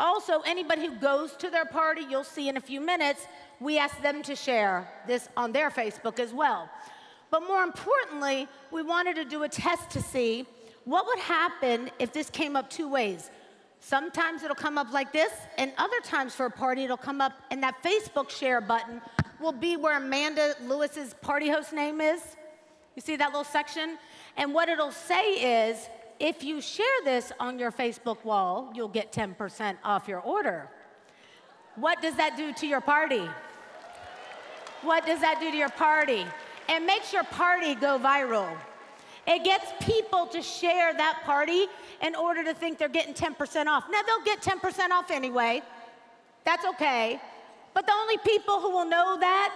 also, anybody who goes to their party, you'll see in a few minutes, we ask them to share this on their Facebook as well. But more importantly, we wanted to do a test to see what would happen if this came up two ways. Sometimes it'll come up like this, and other times for a party, it'll come up, and that Facebook share button will be where Amanda Lewis's party host name is. You see that little section? And what it'll say is, if you share this on your Facebook wall, you'll get 10% off your order. What does that do to your party? What does that do to your party? It makes your party go viral. It gets people to share that party in order to think they're getting 10% off. Now, they'll get 10% off anyway. That's okay. But the only people who will know that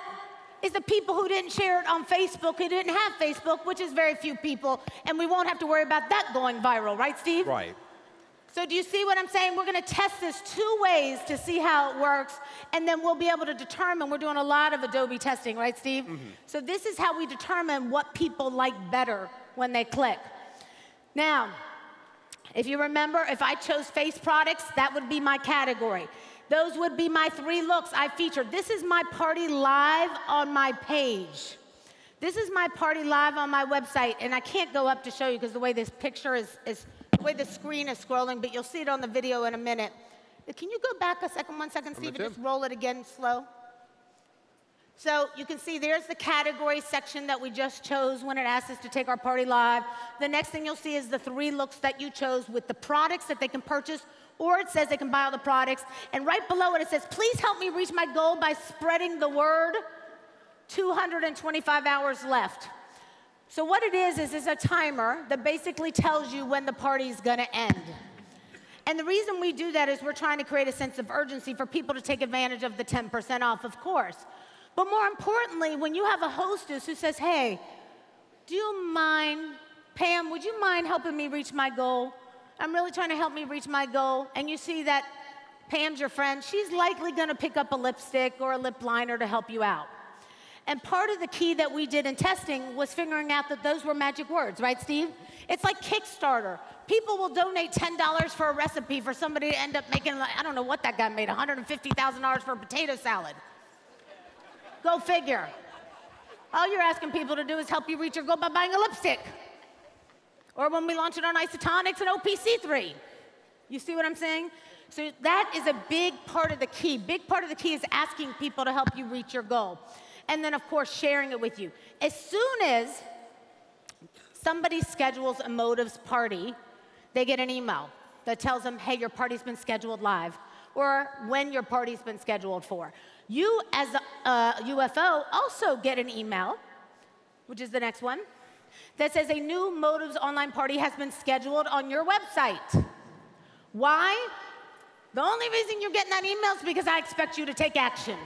is the people who didn't share it on Facebook, who didn't have Facebook, which is very few people, and we won't have to worry about that going viral, right, Steve? Right. So, do you see what I'm saying? We're going to test this two ways to see how it works, and then we'll be able to determine. We're doing a lot of A B testing, right, Steve? Mm-hmm. So, this is how we determine what people like better when they click. Now, if you remember, if I chose face products, that would be my category. Those would be my three looks I featured. This is my party live on my page. This is my party live on my website, and I can't go up to show you because the way this picture is, is, the way the screen is scrolling, but you'll see it on the video in a minute. Can you go back a second, one second, Steve, and just roll it again slow? So you can see there's the category section that we just chose when it asked us to take our party live. The next thing you'll see is the three looks that you chose with the products that they can purchase or it says they can buy all the products. And right below it, it says, please help me reach my goal by spreading the word. 225 hours left. So what it is, is it's a timer that basically tells you when the party is gonna end. And the reason we do that is we're trying to create a sense of urgency for people to take advantage of the 10% off, of course. But more importantly, when you have a hostess who says, hey, do you mind, Pam, would you mind helping me reach my goal? I'm really trying to help me reach my goal. And you see that Pam's your friend, she's likely gonna pick up a lipstick or a lip liner to help you out. And part of the key that we did in testing was figuring out that those were magic words, right, Steve? It's like Kickstarter. People will donate $10 for a recipe for somebody to end up making, I don't know what that guy made, $150,000 for a potato salad. Go figure. All you're asking people to do is help you reach your goal by buying a lipstick. Or when we launch it on Isotonix and OPC3. You see what I'm saying? So that is a big part of the key. Big part of the key is asking people to help you reach your goal. And then, of course, sharing it with you. As soon as somebody schedules a Motives party, they get an email that tells them, hey, your party's been scheduled live, or when your party's been scheduled for. You, as a, a UFO, also get an email, which is the next one, that says a new Motives online party has been scheduled on your website. Why? The only reason you're getting that email is because I expect you to take action.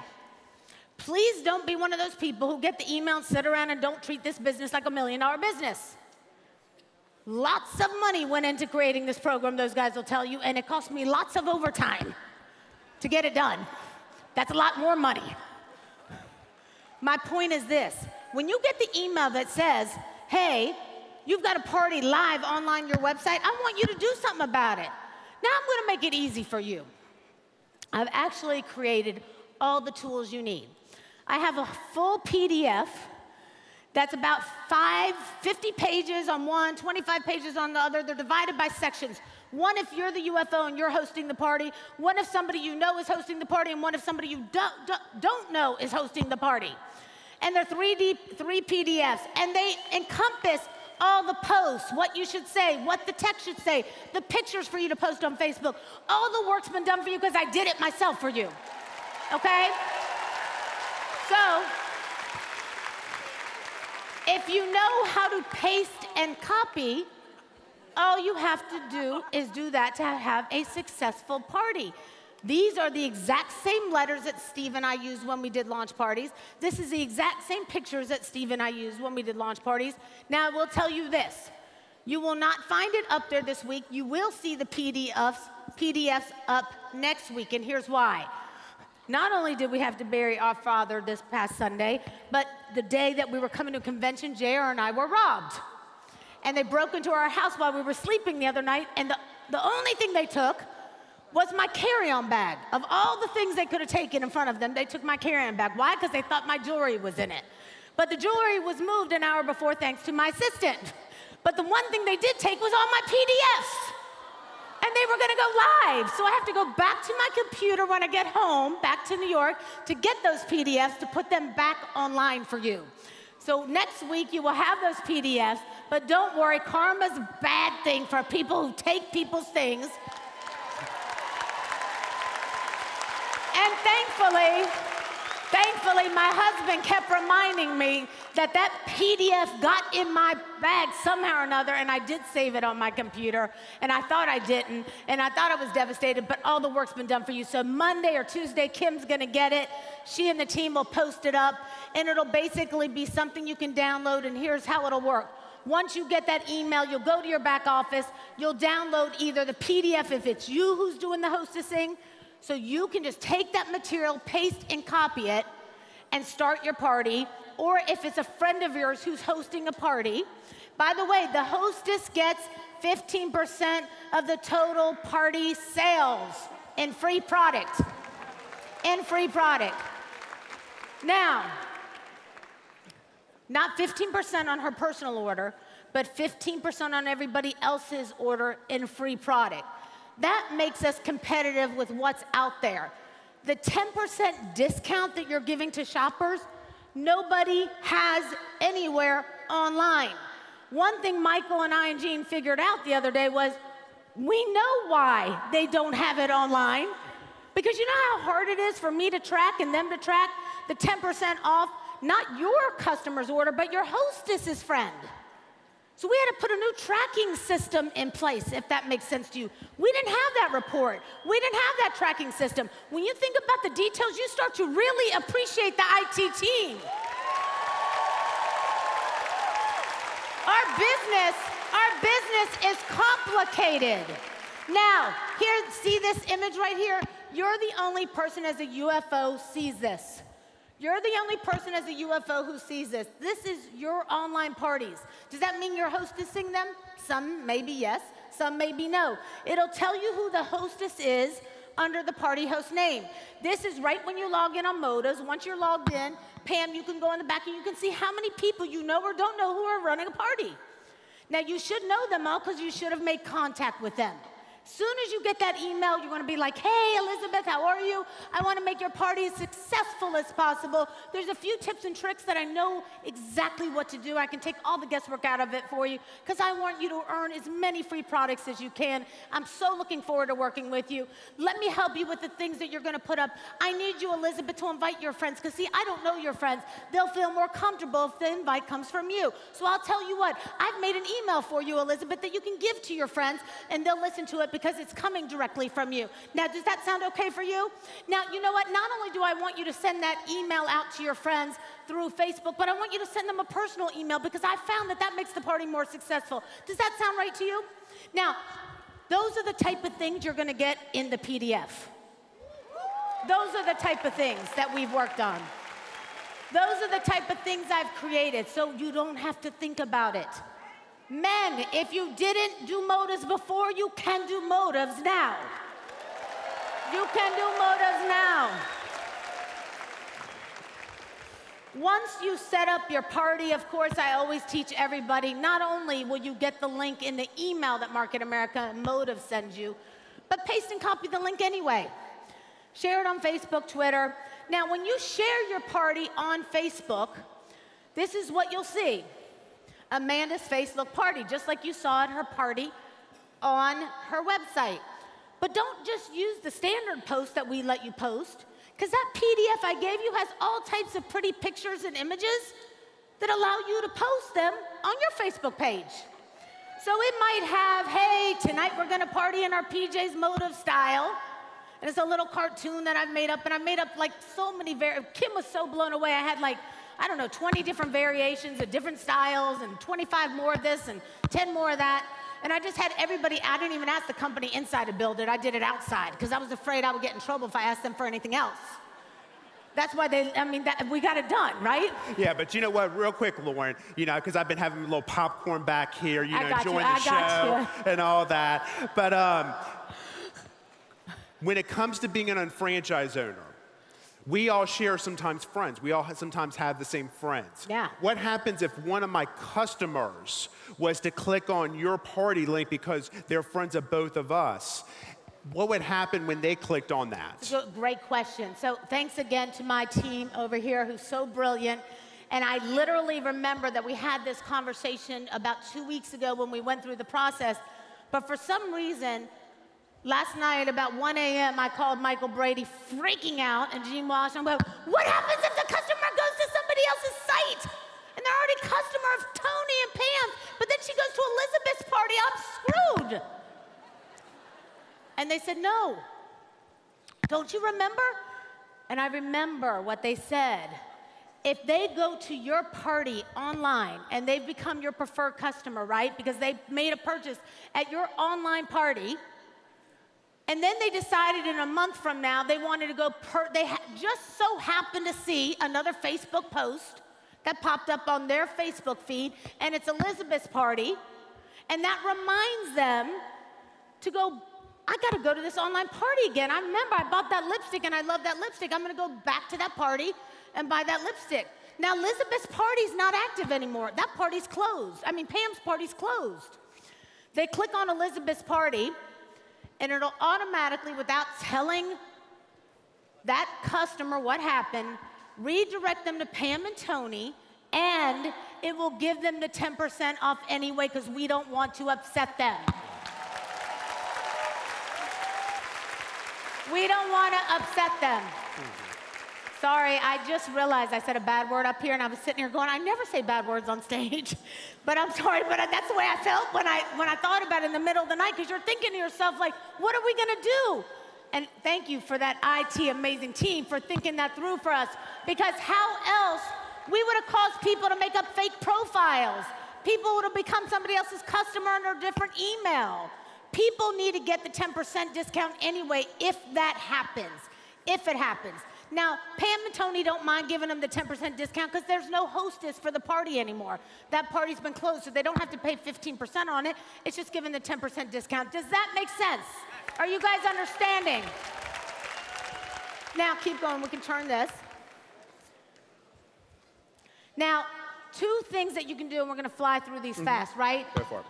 Please don't be one of those people who get the email sit around and don't treat this business like a million dollar business. Lots of money went into creating this program, those guys will tell you, and it cost me lots of overtime to get it done. That's a lot more money. My point is this when you get the email that says, hey, you've got a party live online your website. I want you to do something about it. Now I'm going to make it easy for you. I've actually created all the tools you need. I have a full PDF that's about five, 50 pages on one, 25 pages on the other. They're divided by sections. One if you're the UFO and you're hosting the party, one if somebody you know is hosting the party, and one if somebody you don't, don't know is hosting the party and they're 3D, three PDFs, and they encompass all the posts, what you should say, what the text should say, the pictures for you to post on Facebook. All the work's been done for you because I did it myself for you. Okay? So, if you know how to paste and copy, all you have to do is do that to have a successful party. These are the exact same letters that Steve and I used when we did launch parties. This is the exact same pictures that Steve and I used when we did launch parties. Now, I will tell you this. You will not find it up there this week. You will see the PDFs, PDFs up next week, and here's why. Not only did we have to bury our father this past Sunday, but the day that we were coming to convention, JR and I were robbed. And they broke into our house while we were sleeping the other night, and the, the only thing they took was my carry-on bag. Of all the things they could have taken in front of them, they took my carry-on bag. Why? Because they thought my jewelry was in it. But the jewelry was moved an hour before thanks to my assistant. But the one thing they did take was all my PDFs. And they were gonna go live. So I have to go back to my computer when I get home, back to New York, to get those PDFs to put them back online for you. So next week you will have those PDFs, but don't worry, karma's a bad thing for people who take people's things And thankfully, thankfully, my husband kept reminding me that that PDF got in my bag somehow or another, and I did save it on my computer, and I thought I didn't, and I thought I was devastated, but all the work's been done for you. So Monday or Tuesday, Kim's gonna get it. She and the team will post it up, and it'll basically be something you can download, and here's how it'll work. Once you get that email, you'll go to your back office, you'll download either the PDF if it's you who's doing the hostessing, so you can just take that material, paste and copy it, and start your party. Or if it's a friend of yours who's hosting a party, by the way, the hostess gets 15% of the total party sales in free product. In free product. Now, not 15% on her personal order, but 15% on everybody else's order in free product. That makes us competitive with what's out there. The 10% discount that you're giving to shoppers, nobody has anywhere online. One thing Michael and I and Gene figured out the other day was we know why they don't have it online. Because you know how hard it is for me to track and them to track the 10% off, not your customer's order, but your hostess's friend. So we had to put a new tracking system in place, if that makes sense to you. We didn't have that report. We didn't have that tracking system. When you think about the details, you start to really appreciate the IT team. Our business, our business is complicated. Now, here, see this image right here? You're the only person as a UFO sees this. You're the only person as a UFO who sees this. This is your online parties. Does that mean you're hostessing them? Some maybe yes, some maybe no. It'll tell you who the hostess is under the party host name. This is right when you log in on Motives. Once you're logged in, Pam, you can go in the back and you can see how many people you know or don't know who are running a party. Now, you should know them all because you should have made contact with them. Soon as you get that email, you're going to be like, hey, Elizabeth, how are you? I want to make your party as successful as possible. There's a few tips and tricks that I know exactly what to do. I can take all the guesswork out of it for you because I want you to earn as many free products as you can. I'm so looking forward to working with you. Let me help you with the things that you're going to put up. I need you, Elizabeth, to invite your friends because, see, I don't know your friends. They'll feel more comfortable if the invite comes from you. So I'll tell you what, I've made an email for you, Elizabeth, that you can give to your friends and they'll listen to it because it's coming directly from you. Now, does that sound okay for you? Now, you know what? Not only do I want you to send that email out to your friends through Facebook, but I want you to send them a personal email because I found that that makes the party more successful. Does that sound right to you? Now, those are the type of things you're going to get in the PDF. Those are the type of things that we've worked on. Those are the type of things I've created so you don't have to think about it. Men, if you didn't do motives before, you can do motives now. You can do motives now. Once you set up your party, of course, I always teach everybody not only will you get the link in the email that Market America and Motive sends you, but paste and copy the link anyway. Share it on Facebook, Twitter. Now, when you share your party on Facebook, this is what you'll see. Amanda's Facebook party, just like you saw at her party on her website. But don't just use the standard post that we let you post, because that PDF I gave you has all types of pretty pictures and images that allow you to post them on your Facebook page. So it might have, hey, tonight we're gonna party in our PJ's Motive style. And it's a little cartoon that I've made up, and I made up like so many. Var- Kim was so blown away. I had like, I don't know, 20 different variations of different styles, and 25 more of this, and 10 more of that. And I just had everybody, I didn't even ask the company inside to build it, I did it outside because I was afraid I would get in trouble if I asked them for anything else. That's why they, I mean, that, we got it done, right? Yeah, but you know what? Real quick, Loren, you know, because I've been having a little popcorn back here, you know, enjoying you, the I show and all that. But um, when it comes to being an unfranchised owner, we all share sometimes friends. We all sometimes have the same friends. Yeah. What happens if one of my customers was to click on your party link because they're friends of both of us? What would happen when they clicked on that? So, great question. So, thanks again to my team over here who's so brilliant. And I literally remember that we had this conversation about two weeks ago when we went through the process. But for some reason, last night about 1 a.m., I called Michael Brady freaking out and Gene Walsh. And like, What happens if the customer goes to somebody else's site? And they're already customer of Tony and Pam, but then she goes to Elizabeth's party. I'm screwed. And they said, No. Don't you remember? And I remember what they said. If they go to your party online and they've become your preferred customer, right? Because they made a purchase at your online party, and then they decided in a month from now they wanted to go per, they ha- just so happened to see another Facebook post that popped up on their Facebook feed, and it's Elizabeth's party, and that reminds them to go, I gotta go to this online party again. I remember I bought that lipstick and I love that lipstick. I'm gonna go back to that party and buy that lipstick. Now, Elizabeth's party's not active anymore. That party's closed. I mean, Pam's party's closed. They click on Elizabeth's party, and it'll automatically, without telling that customer what happened, redirect them to Pam and Tony, and it will give them the 10% off anyway because we don't want to upset them. We don't want to upset them. Sorry, I just realized I said a bad word up here, and I was sitting here going, I never say bad words on stage. but I'm sorry, but that's the way I felt when I when I thought about it in the middle of the night, because you're thinking to yourself, like, what are we gonna do? And thank you for that IT amazing team for thinking that through for us. Because how else we would have caused people to make up fake profiles. People would have become somebody else's customer under a different email. People need to get the 10% discount anyway if that happens. If it happens. Now, Pam and Tony don't mind giving them the 10% discount because there's no hostess for the party anymore. That party's been closed, so they don't have to pay 15% on it. It's just giving the 10% discount. Does that make sense? Are you guys understanding? Now, keep going. We can turn this. Now, two things that you can do, and we're going to fly through these mm-hmm. fast, right? Go for it.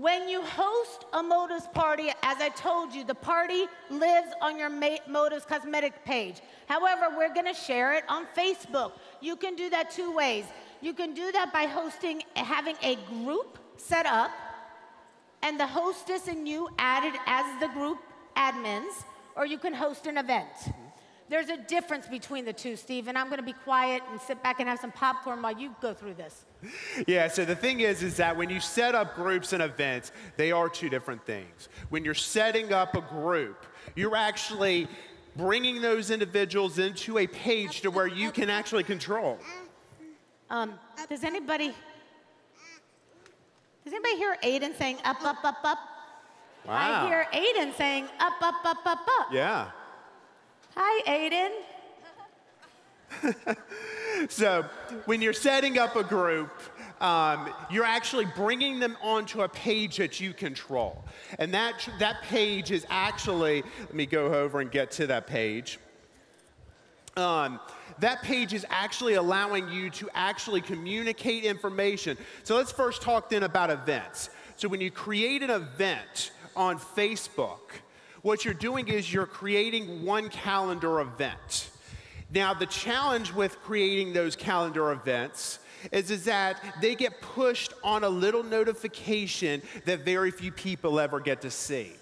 When you host a Motives party, as I told you, the party lives on your Motives Cosmetic page. However, we're gonna share it on Facebook. You can do that two ways. You can do that by hosting, having a group set up, and the hostess and you added as the group admins, or you can host an event. There's a difference between the two, Steve, and I'm gonna be quiet and sit back and have some popcorn while you go through this. Yeah, so the thing is, is that when you set up groups and events, they are two different things. When you're setting up a group, you're actually bringing those individuals into a page to where you can actually control. Um, does anybody, does anybody hear Aiden saying up, up, up, up? I hear Aiden saying up, up, up, up, up. Yeah. Hi, Aiden. So when you're setting up a group, um, you're actually bringing them onto a page that you control. And that, that page is actually, let me go over and get to that page. Um, that page is actually allowing you to actually communicate information. So let's first talk then about events. So when you create an event on Facebook, what you're doing is you're creating one calendar event. Now, the challenge with creating those calendar events is, is that they get pushed on a little notification that very few people ever get to see.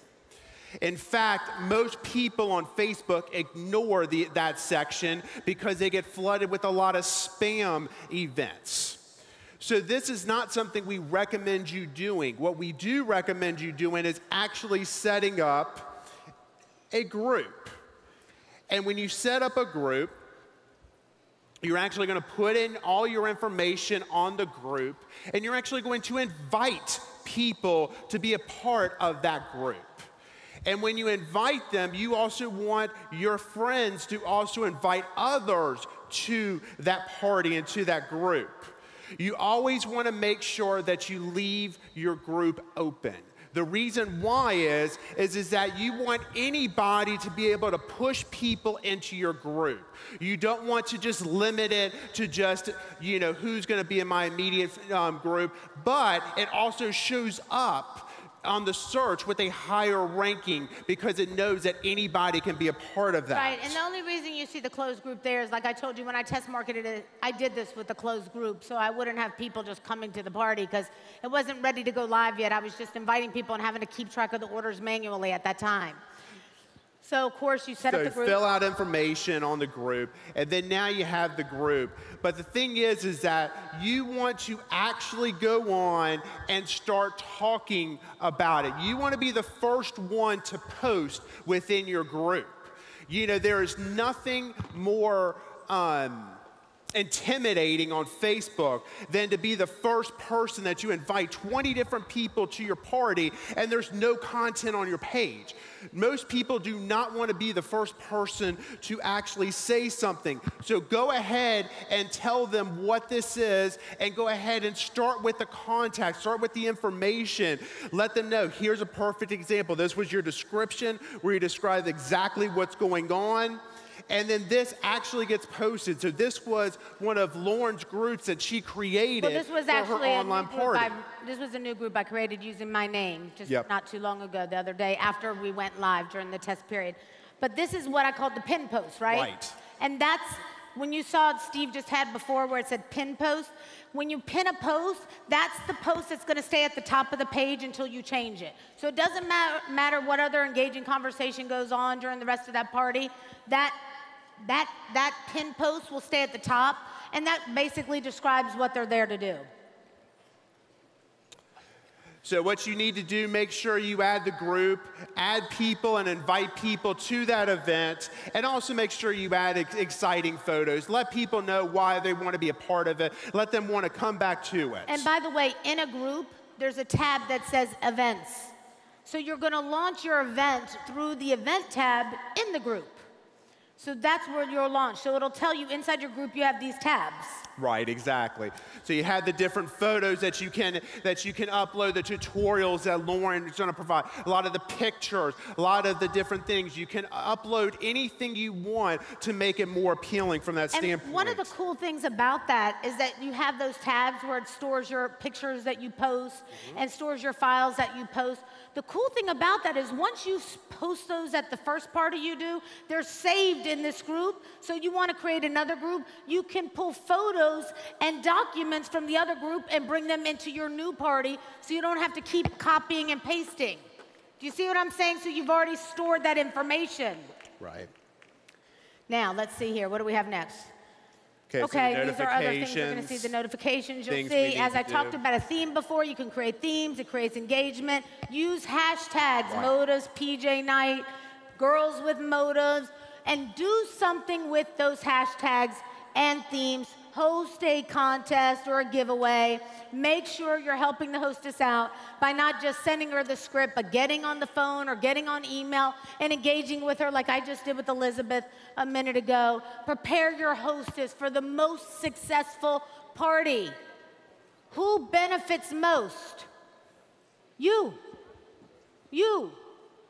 In fact, most people on Facebook ignore the, that section because they get flooded with a lot of spam events. So, this is not something we recommend you doing. What we do recommend you doing is actually setting up a group. And when you set up a group, you're actually going to put in all your information on the group, and you're actually going to invite people to be a part of that group. And when you invite them, you also want your friends to also invite others to that party and to that group. You always want to make sure that you leave your group open. The reason why is, is, is that you want anybody to be able to push people into your group. You don't want to just limit it to just, you know, who's going to be in my immediate um, group, but it also shows up on the search with a higher ranking because it knows that anybody can be a part of that. Right, and the only reason you see the closed group there is like I told you when I test marketed it, I did this with the closed group, so I wouldn't have people just coming to the party because it wasn't ready to go live yet. I was just inviting people and having to keep track of the orders manually at that time. So, of course, you set so up the group. fill out information on the group, and then now you have the group. But the thing is, is that you want to actually go on and start talking about it. You want to be the first one to post within your group. You know, there is nothing more. Um, intimidating on Facebook than to be the first person that you invite 20 different people to your party and there's no content on your page. Most people do not want to be the first person to actually say something. So go ahead and tell them what this is and go ahead and start with the contact, start with the information. Let them know here's a perfect example. This was your description where you described exactly what's going on and then this actually gets posted. So this was one of Loren's groups that she created well, this was for actually her online party. I, this was a new group I created using my name just yep. not too long ago, the other day after we went live during the test period. But this is what I called the pin post, right? Right. And that's when you saw Steve just had before where it said pin post. When you pin a post, that's the post that's going to stay at the top of the page until you change it. So it doesn't matter, matter what other engaging conversation goes on during the rest of that party. That that, that pin post will stay at the top, and that basically describes what they're there to do. So, what you need to do, make sure you add the group, add people, and invite people to that event, and also make sure you add ex- exciting photos. Let people know why they want to be a part of it. Let them want to come back to it. And by the way, in a group, there's a tab that says events. So, you're going to launch your event through the event tab in the group. So that's where you're launched. So it'll tell you inside your group you have these tabs. Right, exactly. So you have the different photos that you can that you can upload, the tutorials that Loren is going to provide, a lot of the pictures, a lot of the different things. You can upload anything you want to make it more appealing from that and standpoint. One of the cool things about that is that you have those tabs where it stores your pictures that you post mm-hmm. and stores your files that you post. The cool thing about that is once you post those at the first party you do, they're saved in this group. So you want to create another group, you can pull photos and documents from the other group and bring them into your new party so you don't have to keep copying and pasting. Do you see what I'm saying? So you've already stored that information. Right. Now, let's see here. What do we have next? Okay, okay so these are other things you're going to see. The notifications you'll see. As I talked about a theme before, you can create themes. It creates engagement. Use hashtags, right. motives, PJ night, girls with motives, and do something with those hashtags and themes host a contest or a giveaway. Make sure you're helping the hostess out by not just sending her the script, but getting on the phone or getting on email and engaging with her like I just did with Elizabeth a minute ago. Prepare your hostess for the most successful party. Who benefits most? You. You.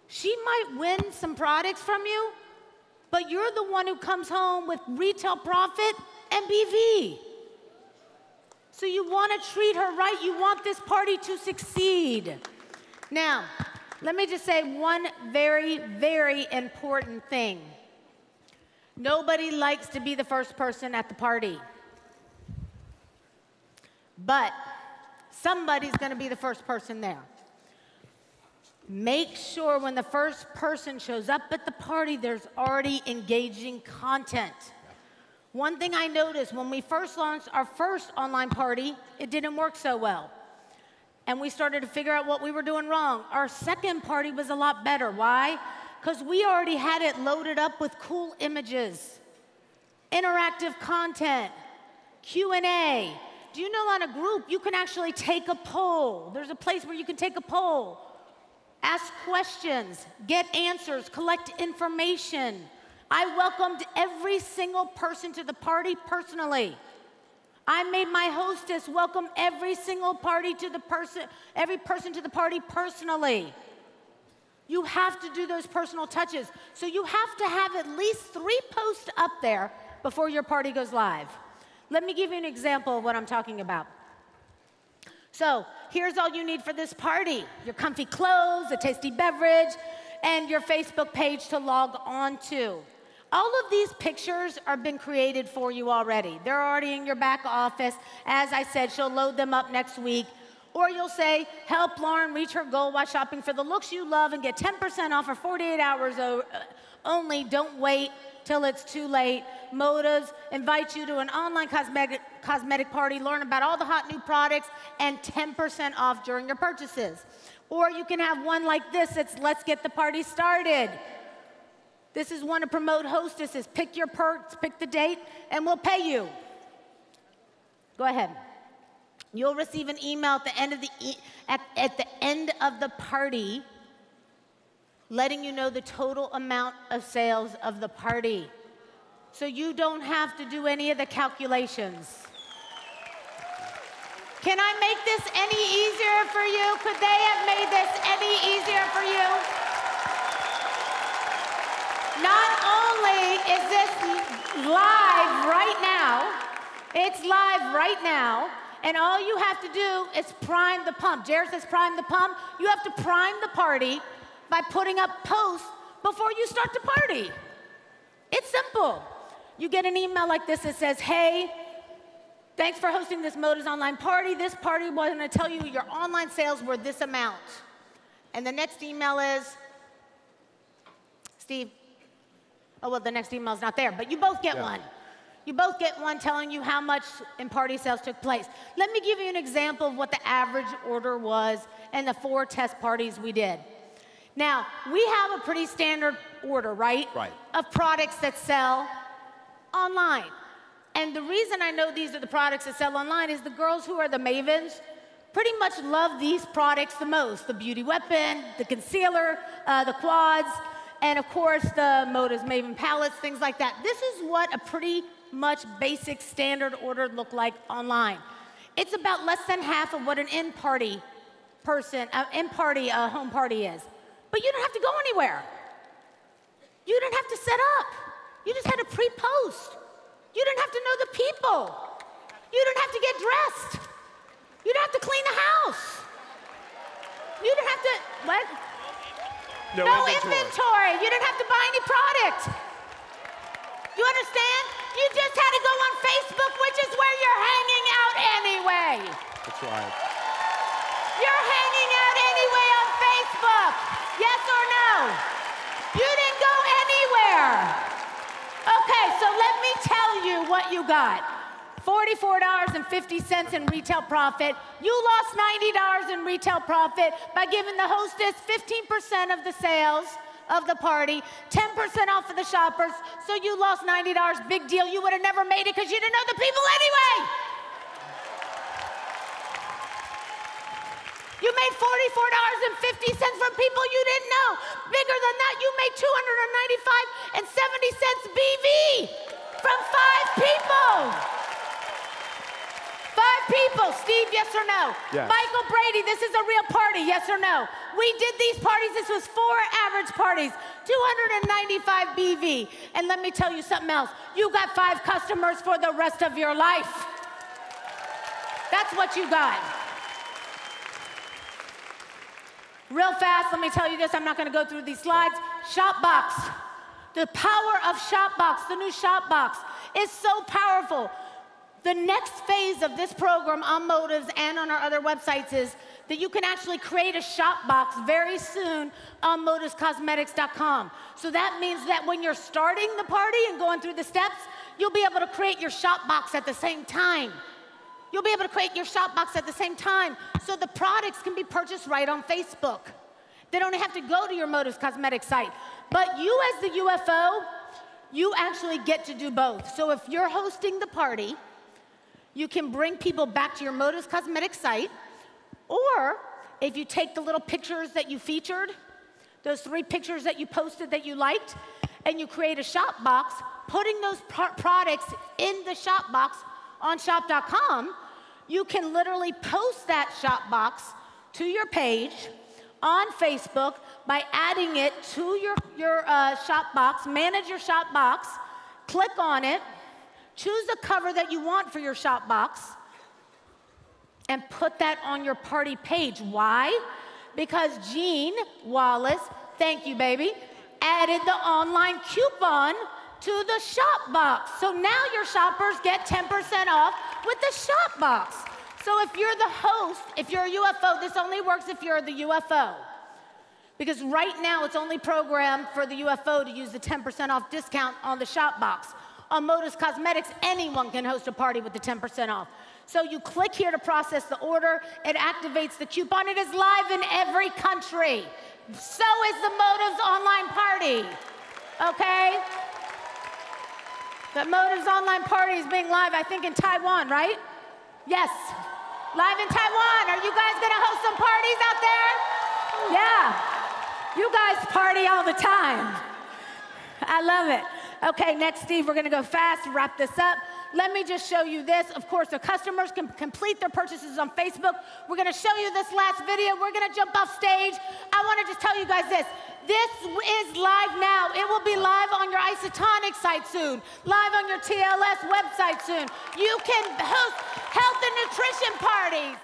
She might win some products from you, but you're the one who comes home with retail profit and MBV. So you want to treat her right. You want this party to succeed. Now, let me just say one very, very important thing. Nobody likes to be the first person at the party. But somebody's going to be the first person there. Make sure when the first person shows up at the party, there's already engaging content. One thing I noticed when we first launched our first online party, it didn't work so well. And we started to figure out what we were doing wrong. Our second party was a lot better. Why? because we already had it loaded up with cool images, interactive content, Q&A. Do you know on a group you can actually take a poll? There's a place where you can take a poll, ask questions, get answers, collect information. I welcomed every single person to the party personally. I made my hostess welcome every single party to the person, every person to the party personally. You have to do those personal touches. So you have to have at least three posts up there before your party goes live. Let me give you an example of what I'm talking about. So here's all you need for this party your comfy clothes, a tasty beverage, and your Facebook page to log on to. All of these pictures are been created for you already. They're already in your back office. As I said, she'll load them up next week. Or you'll say, help Loren reach her goal while shopping for the looks you love and get 10% off for 48 hours only. Don't wait till it's too late. Motives invite you to an online cosmetic, cosmetic party, learn about all the hot new products, and 10% off during your purchases. Or you can have one like this. It's let's get the party started. This is one to promote hostesses. Pick your perks, pick the date, and we'll pay you. Go ahead. You'll receive an email at the end of the e at, at the end of the party letting you know the total amount of sales of the party. So you don't have to do any of the calculations. Can I make this any easier for you? Could they have made this any easier for you? Not only is this live right now, it's live right now, and all you have to do is prime the pump. Jared says prime the pump. You have to prime the party by putting up posts before you start the party. It's simple. You get an email like this that says, hey, thanks for hosting this Motives online party. This party was going to tell you your online sales were this amount. And the next email is, Steve, Oh, well, the next email's not there, but you both get yeah. one. You both get one telling you how much in party sales took place. Let me give you an example of what the average order was and the four test parties we did. Now, we have a pretty standard order, right? Right. Of products that sell online. And the reason I know these are the products that sell online is the girls who are the mavens pretty much love these products the most the beauty weapon, the concealer, uh, the quads, and of course the Motives Maven palettes, things like that. This is what a pretty much basic standard order look like online. It's about less than half of what an in-party person, uh, in-party uh, home party is. But you don't have to go anywhere. You didn't have to set up. You just had to pre-post. You didn't have to know the people. You didn't have to get dressed. You didn't have to clean the house. You didn't have to, what? No, no inventory. inventory. You didn't have to buy any product. You understand? You just had to go on Facebook, which is where you're hanging out anyway. That's right. You're hanging out anyway on Facebook. Yes or no? You didn't go anywhere. Okay, so let me tell you what you got. $44.50 in retail profit. You lost $90 in retail profit by giving the hostess 15% of the sales of the party, 10% off for the shoppers. So you lost $90. Big deal. You would have never made it because you didn't know the people anyway. You made $44.50 from people you didn't know. Bigger than that, you made 295 and 70 cents BV from five people. Five people. Steve, yes or no? Yes. Michael Brady, this is a real party, yes or no? We did these parties. This was four average parties, 295 BV. And let me tell you something else. You got five customers for the rest of your life. That's what you got. Real fast, let me tell you this. I'm not going to go through these slides. Shopbox. The power of Shopbox, the new Shopbox, is so powerful. The next phase of this program on Motives and on our other websites is that you can actually create a shop box very soon on motivescosmetics.com. So that means that when you're starting the party and going through the steps, you'll be able to create your shop box at the same time. You'll be able to create your shop box at the same time so the products can be purchased right on Facebook. They don't have to go to your Motives Cosmetics site. But you, as the UFO, you actually get to do both. So if you're hosting the party, you can bring people back to your Motives Cosmetics site, or if you take the little pictures that you featured, those three pictures that you posted that you liked, and you create a shop box, putting those pro- products in the shop box on shop.com, you can literally post that shop box to your page on Facebook by adding it to your, your uh, shop box, manage your shop box, click on it, choose a cover that you want for your shop box, and put that on your party page. Why? Because Gene Wallace, thank you, baby, added the online coupon to the shop box. So now your shoppers get 10% off with the shop box. So if you're the host, if you're a UFO, this only works if you're the UFO. Because right now it's only programmed for the UFO to use the 10% off discount on the shop box. On Motives Cosmetics, anyone can host a party with the 10% off. So you click here to process the order, it activates the coupon. It is live in every country. So is the Motives online party. Okay? The Motives online party is being live, I think, in Taiwan, right? Yes. Live in Taiwan. Are you guys gonna host some parties out there? Yeah. You guys party all the time. I love it. Okay, next, Steve, we're gonna go fast, wrap this up. Let me just show you this. Of course, the customers can complete their purchases on Facebook. We're gonna show you this last video. We're gonna jump off stage. I wanna just tell you guys this. This is live now. It will be live on your Isotonix site soon, live on your TLS website soon. You can host health and nutrition parties.